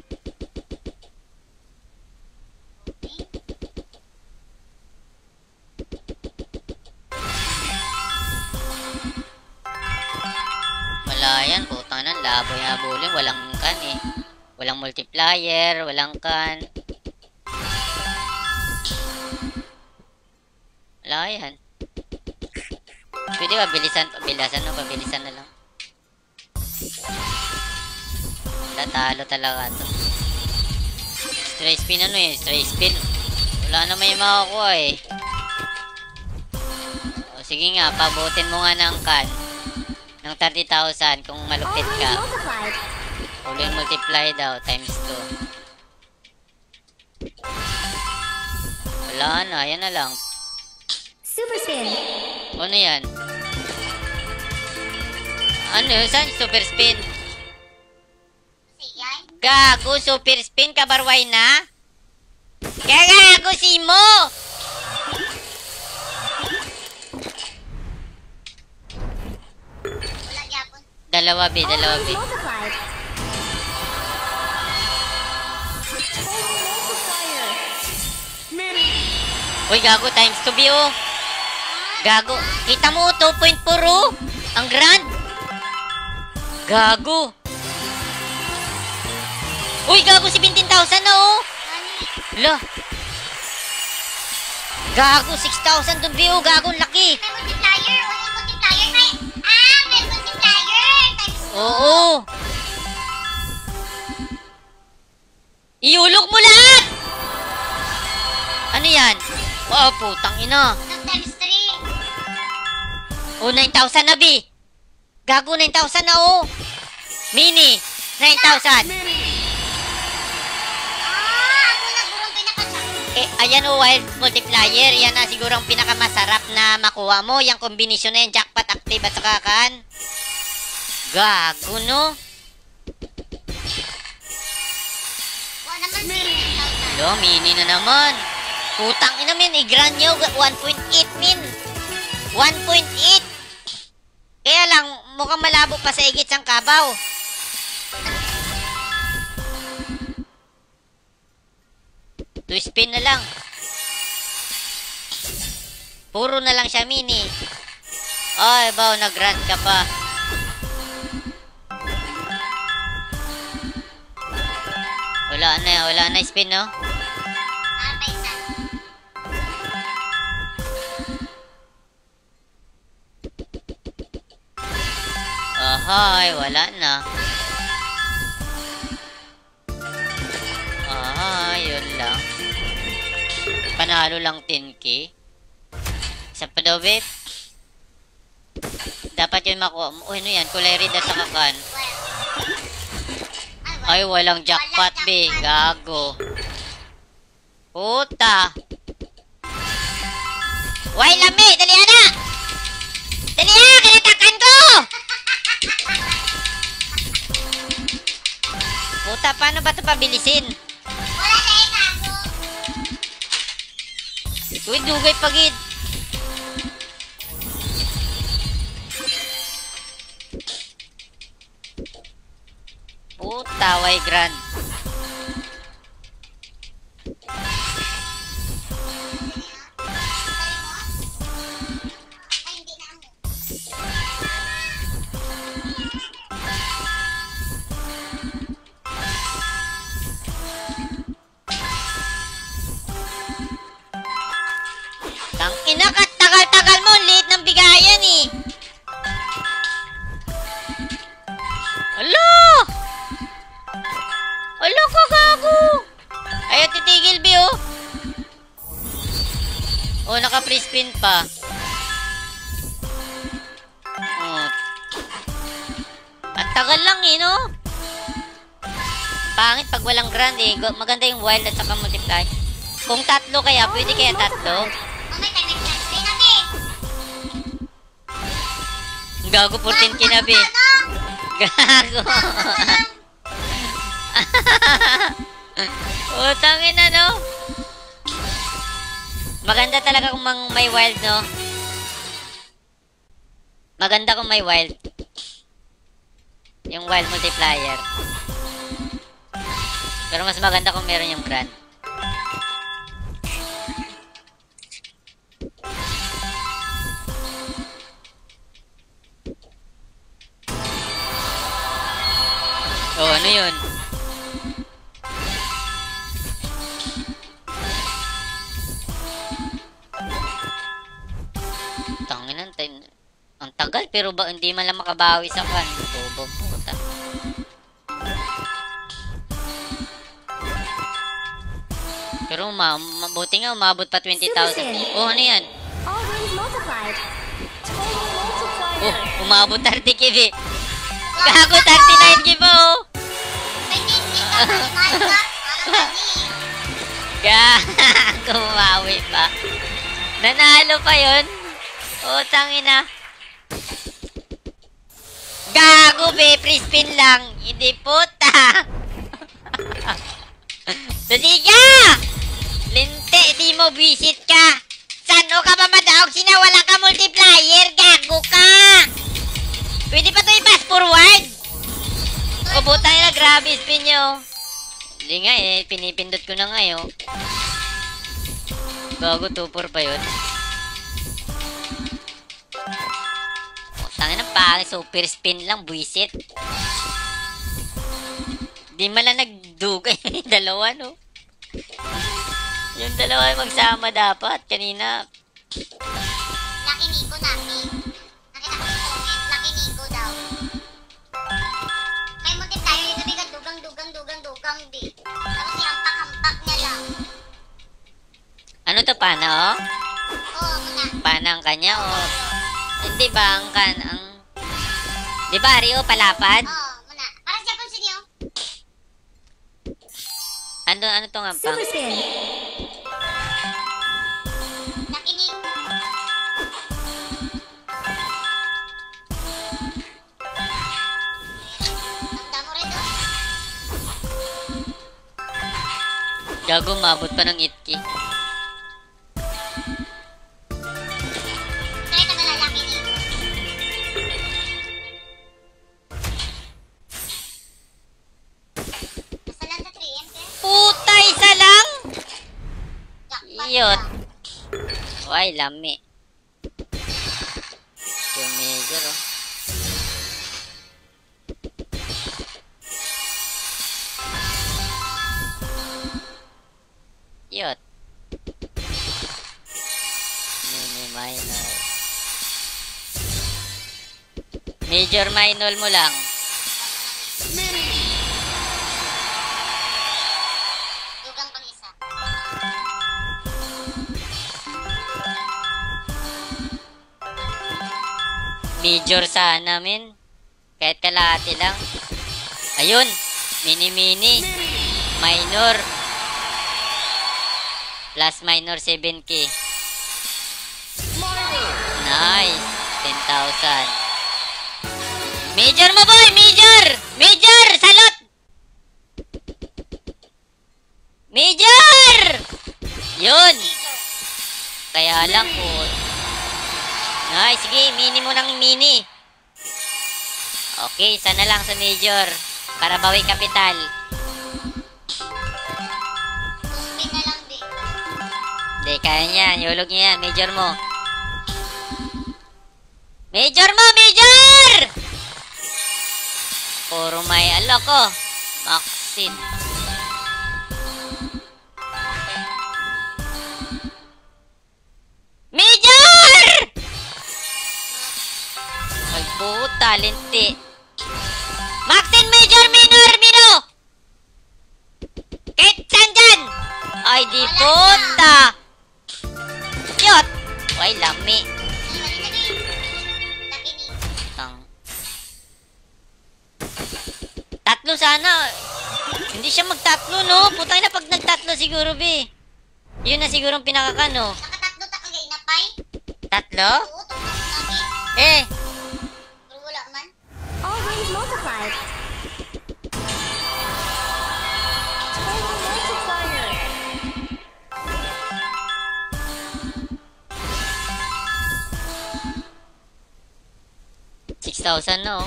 S1: Wala yan, putang na, labo yung habulin, walang kan eh. Walang multiplier, walang kan. Wala yan. Pwede ba bilisan, pabilisan no, pabilisan na lang. Tatalo talaga to. Stray spin ano eh, stray spin. Wala naman yung makakuha eh. O, sige nga, pabutin mo nga ng kan. Ng 30,000 kung malupit ka. Uling multiply daw, times 2. Wala na, yan na lang.
S2: Super spin.
S1: Ano yan? Ano? Saan super spin? Gago, super spin, kabarway na? Gago si mo! Dalawa, be. Dalawa.
S3: Multiplier.
S1: Uy, gago. Times 2, be, oh. Gago. Kita mo, 2.4, oh. Ang grand. Gago. Uy, gago. 17,000 na, oh. La. Gago, 6,000 dun, oh. Gago, laki.
S2: May multiplier. Multiplier. May... Ah, may multiplier.
S1: Oo. Iulog mo lahat! Ano yan? Oh, putang ina. Oh, 9,000 na, B. Gago, 9,000 na, oh. Mini, 9,000.
S2: Ah.
S1: Eh, ayan, oh, wild multiplier. Yan na siguro ang pinakamasarap na makuha mo. Yung kombinasyon na yan, jackpot, active at saka kan. Gago, no?
S2: Wala naman 10,000.
S1: Lo, mini na naman. Putang ina, min. I-grand nyo. 1.8, min. 1.8. Kaya lang, mukhang malabo pa sa igit sang kabaw. Two spin na lang. Puro na lang siya, mini. Ay, baw, nag-grand ka pa. Wala na, wala na spin, no? Ahay, wala na. Ahay, yun lang. Panalo lang 10k. Isa pa daw. Dapat yun makuha. mo. Ano yan? Kulay red at saka kan.
S2: Well. Ay,
S1: Ay, walang jackpot, be. Gago. Puta. Why, lami! Dali na! Dali na! Kinatakan ko! Puta, paano ba ito pabilisin?
S2: Wala na eh, kaso.
S1: Uy, dugay pagid. Puta, way grand. Spin pa. Oh. Ang tagal lang eh, no? Pangit pag walang grand eh. Maganda yung wild at saka multiply. Kung tatlo kaya, pwede kaya tatlo?
S2: Oh.
S1: Gago 14 kinabi. Gago. Utangin na, no? Maganda talaga kung may wild, no? Maganda kung may wild. Yung wild multiplier. Pero mas maganda kung meron yung grand. Oh, ano yun? Pero ba hindi man lang makabawi sa kan? Tubo, puta. Pero ma mabuti nga, umabot pa 20,000. Oh, ano yan? Oh, umabot 30 kibi. Gago, 39 kibi, oh.
S2: May tinti ka, may malga. Parang kami.
S1: Gago, umawi pa. Nanalo pa yun? Utang ina. Gago, be. Free spin lang. Hindi puta. Ka! Hindi, di mo visit ka. Saan o ka ba madaog? Sinawala ka multiplier. Gago ka. Pwede pa to i-pass forward. O puta na, grabe spin nyo. Hindi nga eh, pinipindot ko na nga eh. oh. Gago, 2-4 pa yun. Tangin ng pangit, super spin lang, buisit. Di man lang nagdugay yung dalawa, no? Yung dalawa yung magsama dapat. Kanina,
S2: Lucky Nico, Naki. Nakita ko sa comment, Lucky Nico daw. Kay multiplier dito, bigat dugang, dugang, dugang, dugang, di. Tapos hampak-hampak niya lang.
S1: ano to, pana, oh?
S2: Oo, muna.
S1: Pana ang kanya, oh? Hindi ba ang kan, ang... Di ba, Rio, palapad?
S2: Oo, muna. Para siya kung sinyo.
S1: Ano, ano to nga pang?
S3: Super spin.
S2: Rin doon.
S1: Gago, mabot pa ng itki.
S2: Lang.
S1: Ay, lami. Yung major, oh. Yot. Mini minor. Major minor mo lang.
S2: Dugang
S1: Major sana, min. Kahit kalahati lang. Ayun. Mini-mini. Minor. Plus minor 7k. Nice. 10,000. Major mo, boy! Major! Major! Salot! Major! Yun! Kaya lang po. Nice, sige, mini mo ng mini. Okay, sana lang sa major. Para bawi kapital.
S2: Suspin na lang, di.
S1: Hindi, kaya niya. Yulog niya yan. Major mo. Major mo! Major! Puro may alo ko. Maxin. Puta, linti. Maxin Major Minor Mino! Kahit saan dyan? Ay, di puta! Cute! Ay, lami. Tang. Tatlo sana. Hindi siya magtatlo, no? Putay na pag nagtatlo siguro, be. Yun na siguro ang pinakakano.
S2: Nakatatlo ta kagay na.
S1: Tatlo?
S2: Oo.
S1: Eh,
S3: multiplied. Total multiplier.
S1: six thousand no?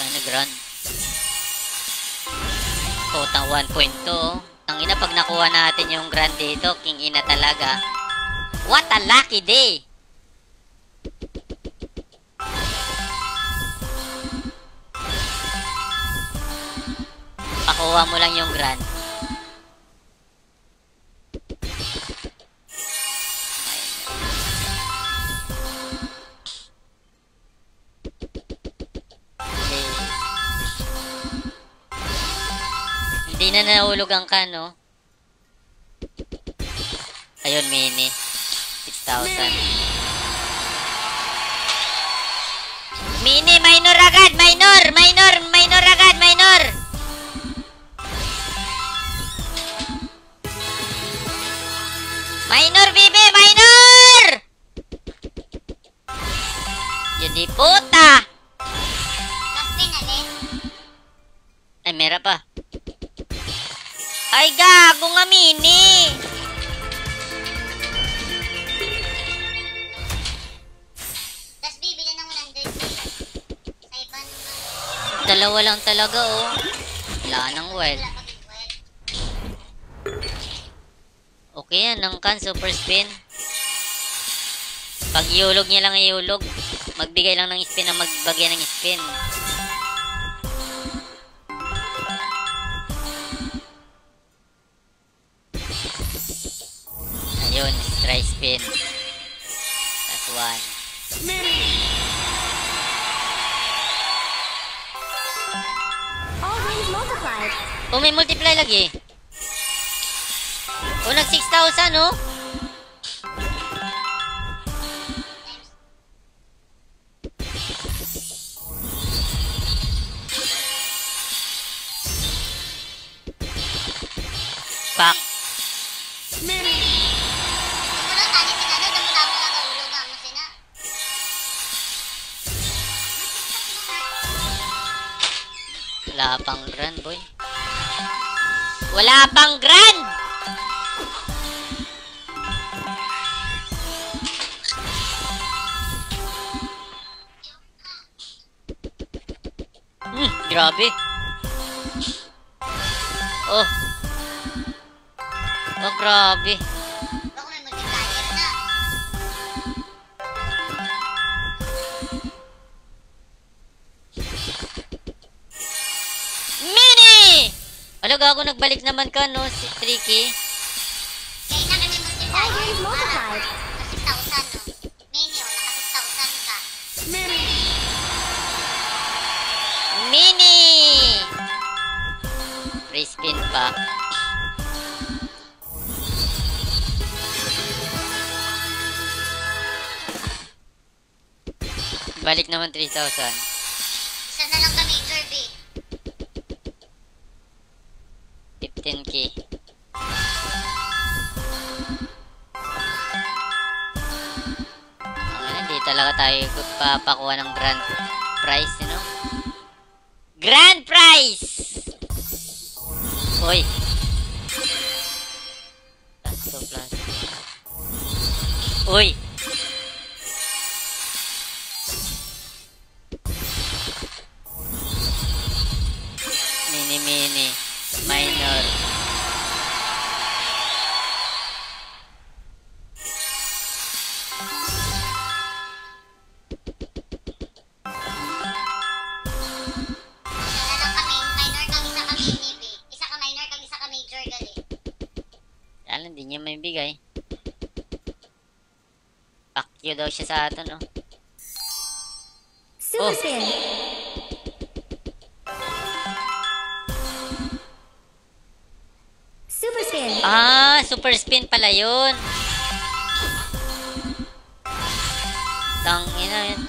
S2: May multiplier, abi.
S1: Putang na grand. Putang 1.2. Ang ina pag nakuha natin yung grand dito, king ina talaga. What a lucky day! Pakuha mo lang yung grand. na nahulugan ka, no? Ayun, mini. 6,000. Mini, minor agad! Minor! Minor! Minor agad! Minor! Minor, baby! Minor! Yun di puta! Mini!
S2: Tapos bibili ng 100k. Sa iba naman,
S1: Dalawa lang talaga, oh. Wala nang
S2: well.
S1: Okay yan, ng kan, super spin. Pag iulog niya lang iulog, magbigay lang ng spin na magbagay ng spin.
S2: Wala
S1: pang grand! Hmm, grabe. Oh. Oh, grabe. Ala, gago, nagbalik naman ka, no? Si Tricky.
S2: Kaya na kami multiplier.
S3: All wins multiplied.
S2: Naka 6,000 no. Mini o, naka 6,000 ka.
S1: Mini! Free spin pa. Balik naman 3,000. 15k. Ang hindi talaga tayo papakuha ng grand prize, you know? Grand prize! Uy! Plus two. Uy! Sa atin, no?
S3: Super
S1: Oh.
S3: spin. Super spin.
S1: Ah, super spin pala yun. Tangina yun.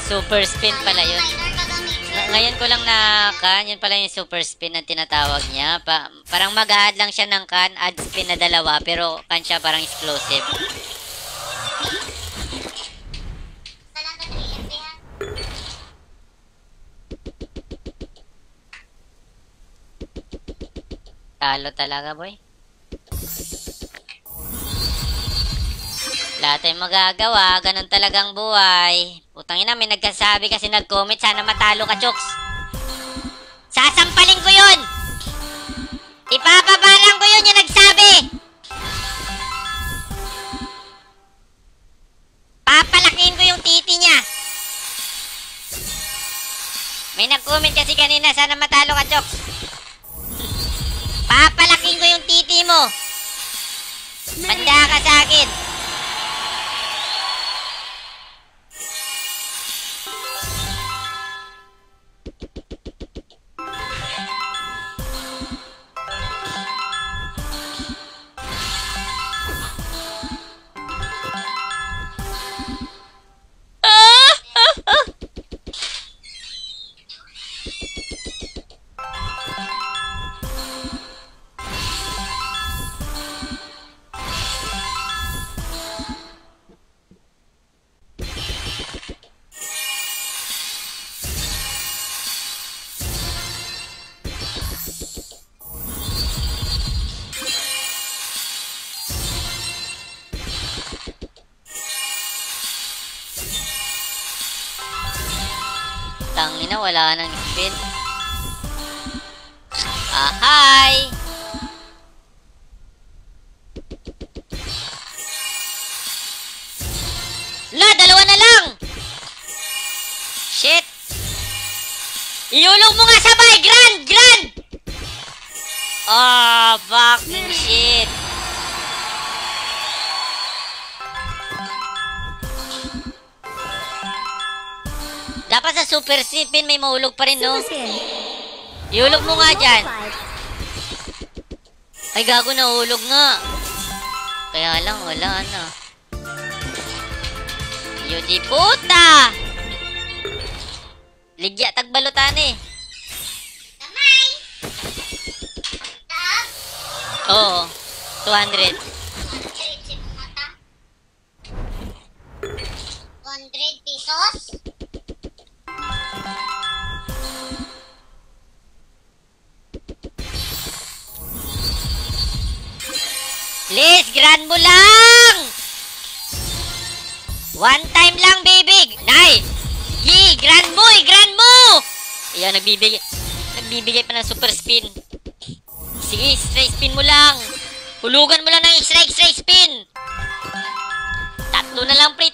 S1: Super spin pala yun. Ng- Ngayon ko lang na kan, yun pala yung super spin na tinatawag niya. Pa, parang mag-add lang siya ng kan, add spin na dalawa, pero kan siya parang explosive.
S2: Isa lang ka 3 ha.
S1: Talo talaga, boy. Wala tayong magagawa, ganun talagang buhay. Putang ina, may nagkasabi kasi nag-comment, sana matalo ka, Chooks. Ipapabalang ko yun yung nagsabi! Papalakihin ko yung titi niya! May nag-comment kasi kanina, sana matalo ka, Chooks. Papalaking ko yung titi mo. Manda ka sa akin. Wala nang spin. Ah, hi! Mahulog pa rin, no? Iulog mo nga dyan. Ay, gago, nahulog nga. Kaya lang, wala na. Yun di puta! Ligya tagbalutan eh.
S2: Kamay!
S1: Oo. 200. Ayan, nagbibigay. Nagbibigay pa ng super spin. Sige, straight spin mo lang. Hulugan mo lang ng straight, straight spin. Tatlo na lang, pre.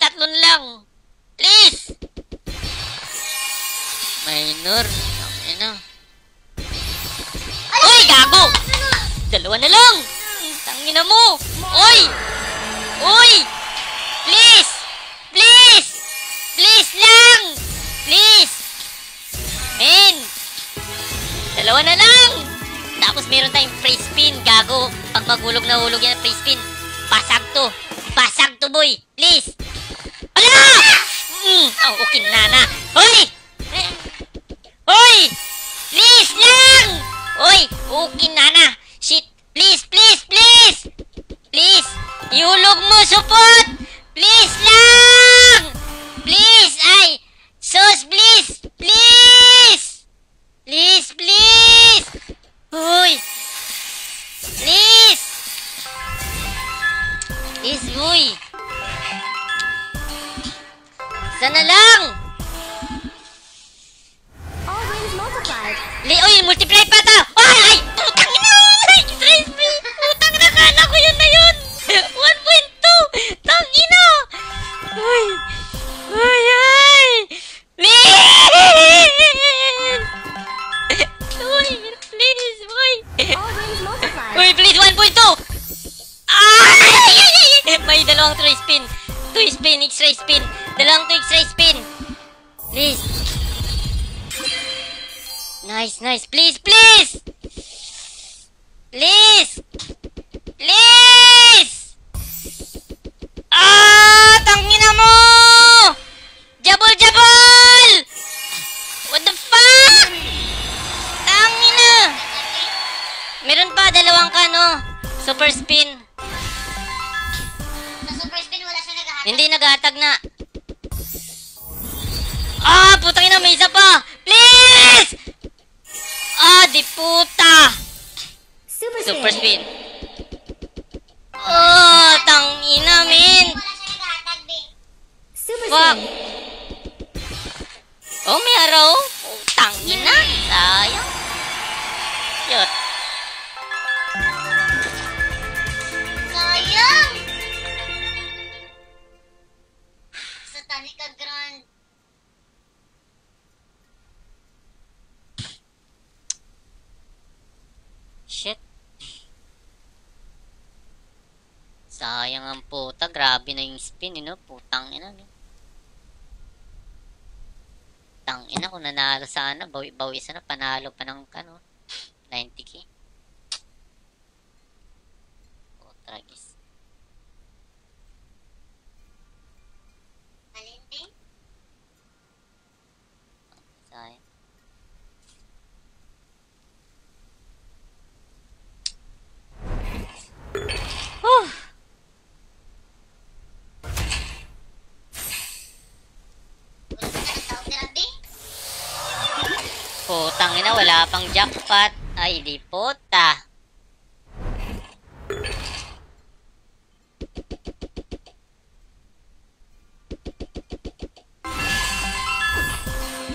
S1: Tapos meron tayong free spin, gago. Pag maghulog na hulog yan free spin, basag to. Basag to, boy. Please! Ala! Mm, oh, okay na na. Hoy! Hoy! Please lang! Hoy! Okay na na. Shit! Please, please, please! Please! Ihulog mo, support! Please lang! Please! Ay! Sus, please! Please! Please, please! Hoy! Please! Please, boy! Sana lang! Li, oy, multiply pa ta! Ay, ay! Putang ina! Ay, stress me! Putang na, kala ko yun na yun! 1.2! Tang ina! Ay! Ay, ay!
S3: Wins multiplied.
S1: Uy, please, 1.2! Ay! May dalawang three spin. Two spin, x-ray spin. Dalawang two x-ray spin. Please. Nice, nice. Please, please! Please! Please! Ah! Tangina mo! Jabol, jabol! What the fuck? Tangina! Meron pa dalawang kano. Super spin.
S2: Sa super spin, wala siya naghahatid.
S1: Hindi naghatag na. Ah, putang ina, may isa pa. Please! Ah, di puta.
S3: Super spin.
S1: Super spin. Oh, tang ina,
S2: be.
S3: Super
S1: Fuck.
S3: spin.
S1: Oh, may araw. Putang ina. Sayang. Yun.
S2: Sayang
S1: ang puta. Grabe na yung spin, eh, no? Putang ina, no? Tang ina, kung nanalo sana, bawi-bawi sana, panalo pa ng, ano, 90k. Oh, tragis.
S2: Malindi?
S1: Sayang.
S2: wala
S1: pang jackpot. Ay, di puta.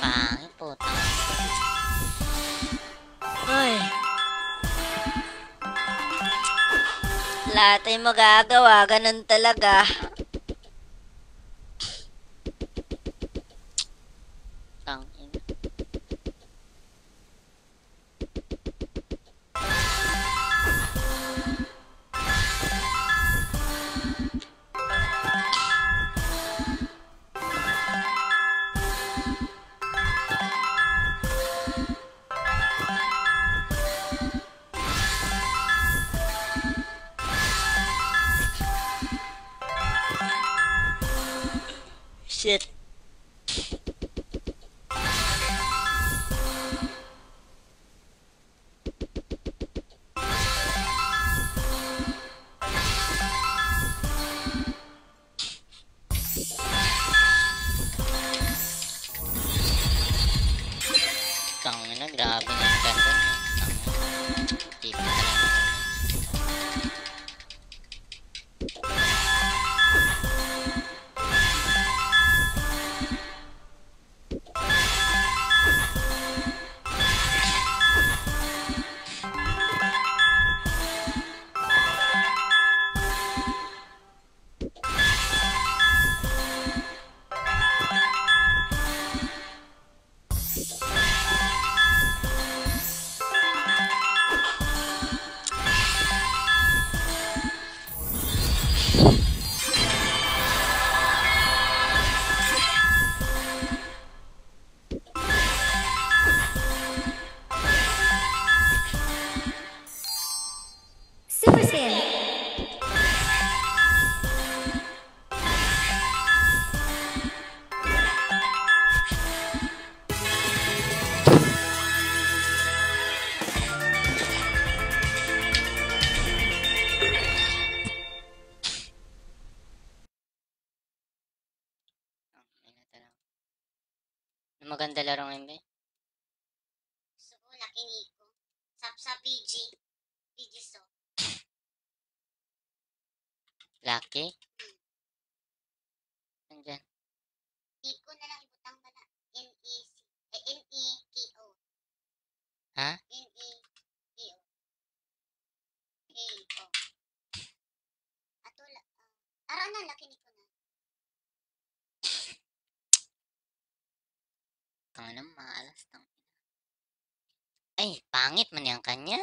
S1: Pang puta. Ay. Lahat ay magagawa, ganun talaga. Lucky? Nandyan.
S2: Nico na lang ibutang ba na? N-E-C. Eh, N-E-K-O.
S1: Ha?
S2: N-E-K-O. K-O. Ato, uh, araw na, laki Nico na.
S1: Tangina, maalas. Tangina. Ay, pangit man yung kanya.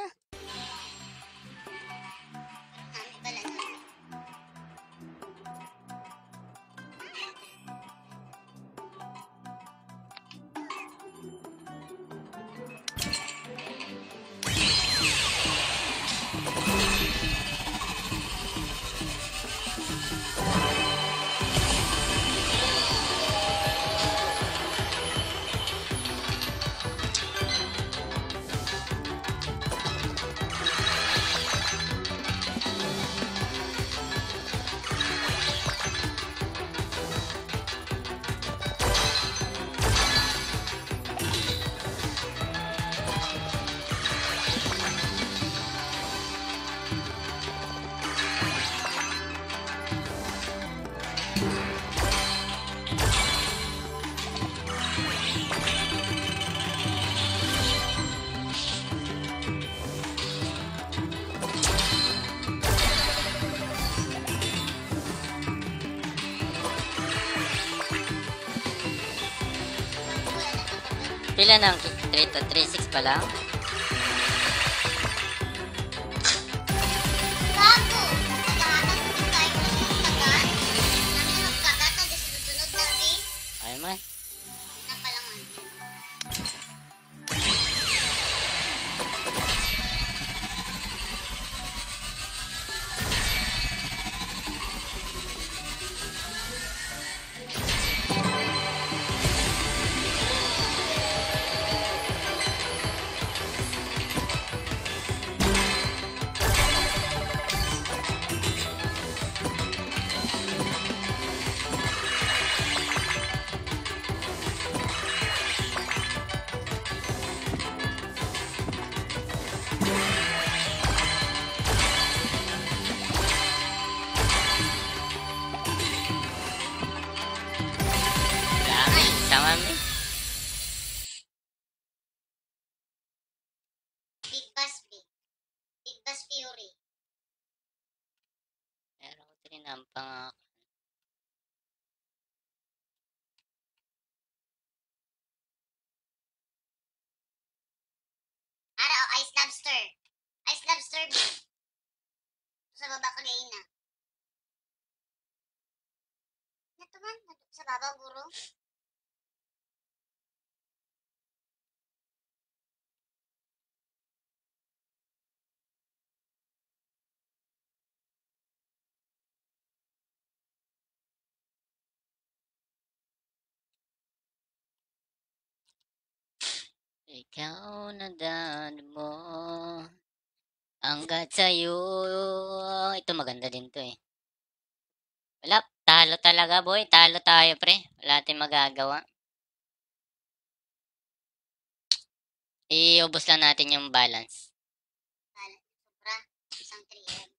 S1: Pila ng 3 to 3-6 pa lang?
S2: Sa baba, guro.
S1: Ikaw na daan mo. Hanggat sa'yo. Ito maganda din to eh. Wala, talo talaga boy. Talo tayo pre. Wala tayong magagawa. Iubos lang natin yung balance.
S2: Sobra. Isang 3M.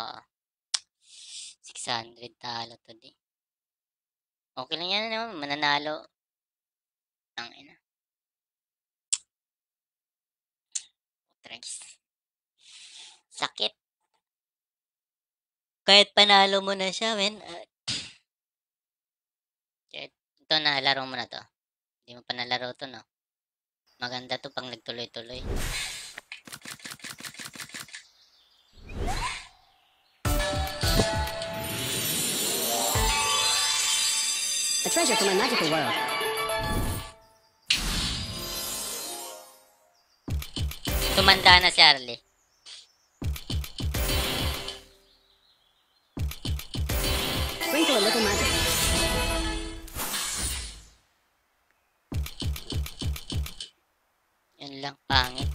S1: Oo. 600 talo to di. Okay lang yan naman. Mananalo. Ang ina. Tres. Sakit. Kahit panalo mo na siya, men. Kahit- ito na, laro mo na to. Hindi mo pa nalaro to, no? Maganda to pang nagtuloy-tuloy.
S3: A treasure from a magical world.
S1: Tumanda na si Arlie.
S3: Sprinkle a little magic.
S1: Yun lang, pangit.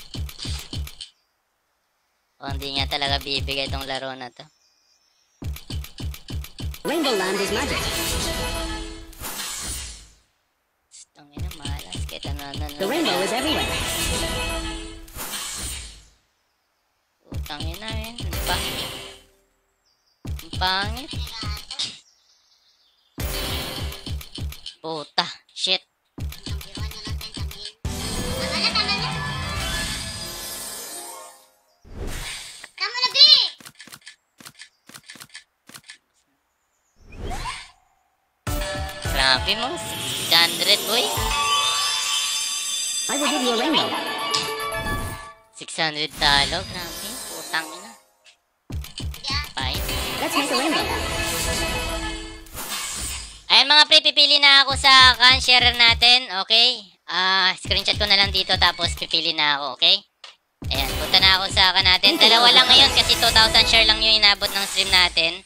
S1: O, hindi nga talaga bibigay itong laro na to.
S3: Rainbow Land is magic.
S1: Tangina, malas. Kahit ano, ano, ano.
S3: The rainbow is everywhere.
S1: Utang ina, men. Ang pangit. Ang pangit. Puta. Shit. Grabe mo. 600, boy.
S3: I will give you a rainbow.
S1: 600 talo. Grabe. Putang ina. Fine.
S3: Let's make a rainbow.
S1: Ayan mga pre, pipili na ako sa can sharer natin, okay? Ah, screenshot ko na lang dito tapos pipili na ako, okay? Ayan, punta na ako sa kan natin. Dalawa lang ngayon kasi 2,000 share lang yung inabot ng stream natin.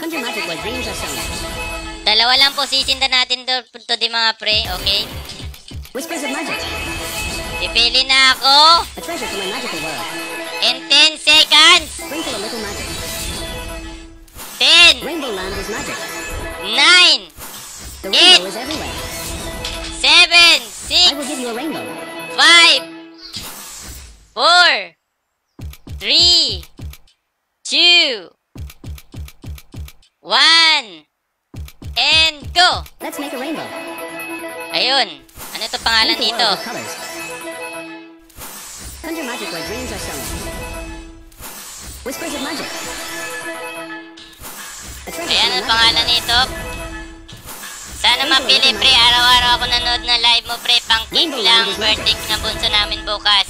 S3: Conjure magic where dreams are sown.
S1: Dalawa lang po sisinda natin to, to di mga pre, okay?
S3: Whispers of magic.
S1: Pipili na ako
S3: A treasure from a magical world.
S1: in 10 seconds.
S3: Sprinkle a little magic.
S1: 10,
S3: Rainbow Land is magic.
S1: 9,
S3: The rainbow is everywhere.
S1: 7,
S3: I will
S1: 6,
S3: give you a rainbow.
S1: 5, 4, 3, 2, 1, and go!
S3: Let's make a rainbow.
S1: Ayun. Ano to pangalan dito?
S3: Conjure magic where dreams are sown. Whispers of magic.
S1: Ayan ang pangalan nito. Sana mapili pre. Araw-araw ako nanood ng live mo pre. Pang cake lang. Birthday na bunso namin bukas.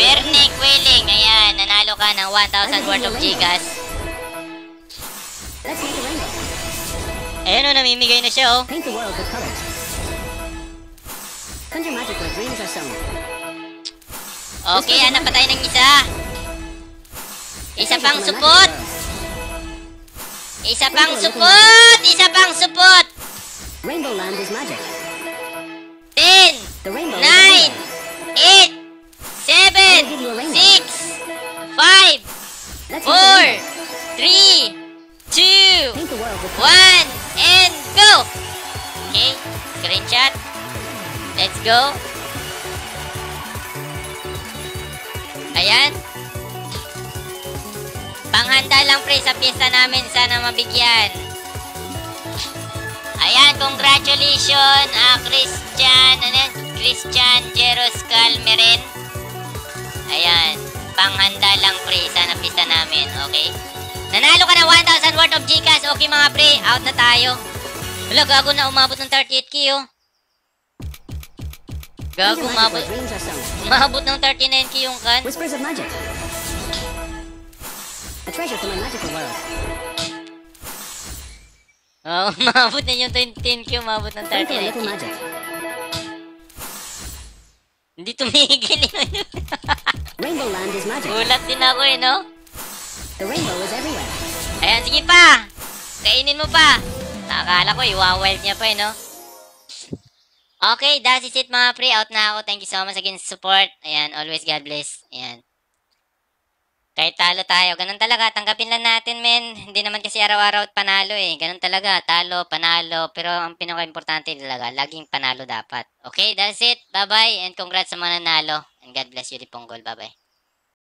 S1: Bernie Quilling. Ayan. Nanalo ka ng 1,000 worth of gigas.
S3: Let's make a rainbow.
S1: Ayan o. Namimigay na siya oh.
S3: Paint the world with colors. Conjure magic where dreams are sown.
S1: Okay. Hanap pa tayo ng isa. Isa pang supot. Isa pang supot. Isa pang supot.
S3: Rainbow Land is magic.
S1: 10.
S3: The rainbow is
S1: Nine, eight, seven, six, five, four, three, two, one, and go! Okay, screenshot. Let's go. Ayan. Panghanda lang pre sa piyesta namin. Sana mabigyan. Ayan, congratulations, ah, Christian, ano? Christian Jeros Calmeren. Ayan. Panghanda lang, pre. Sana pista namin, okay? Nanalo ka na 1,000 worth of Gcash. Okay, mga pre. Out na tayo. Wala, gago na. Umabot ng 38k, oh. Gago, umabot. Umabot ng 39k yung kan.
S3: Whispers of magic. A treasure from a magical world.
S1: Oh, umabot na yung 10k. Umabot ng
S3: Sprinkle a
S1: 39k.
S3: little magic.
S1: Hindi tumigil yun.
S3: Rainbow Land is magic.
S1: Gulat din ako eh, no?
S3: The rainbow is everywhere.
S1: Ayan, sige pa. Kainin mo pa. Nakakala ko, iwa-wild niya pa eh, no? Okay, that's it mga pre. Out na ako. Thank you so much again sa support. Ayan, always God bless. Ayan. Kahit talo tayo, ganun talaga. Tanggapin lang natin, men. Hindi naman kasi araw-araw panalo eh. Ganun talaga. Talo, panalo. Pero ang pinaka-importante talaga, laging panalo dapat. Okay, that's it. Bye-bye. And congrats sa mga nanalo. And God bless you, Diponggol. Bye-bye.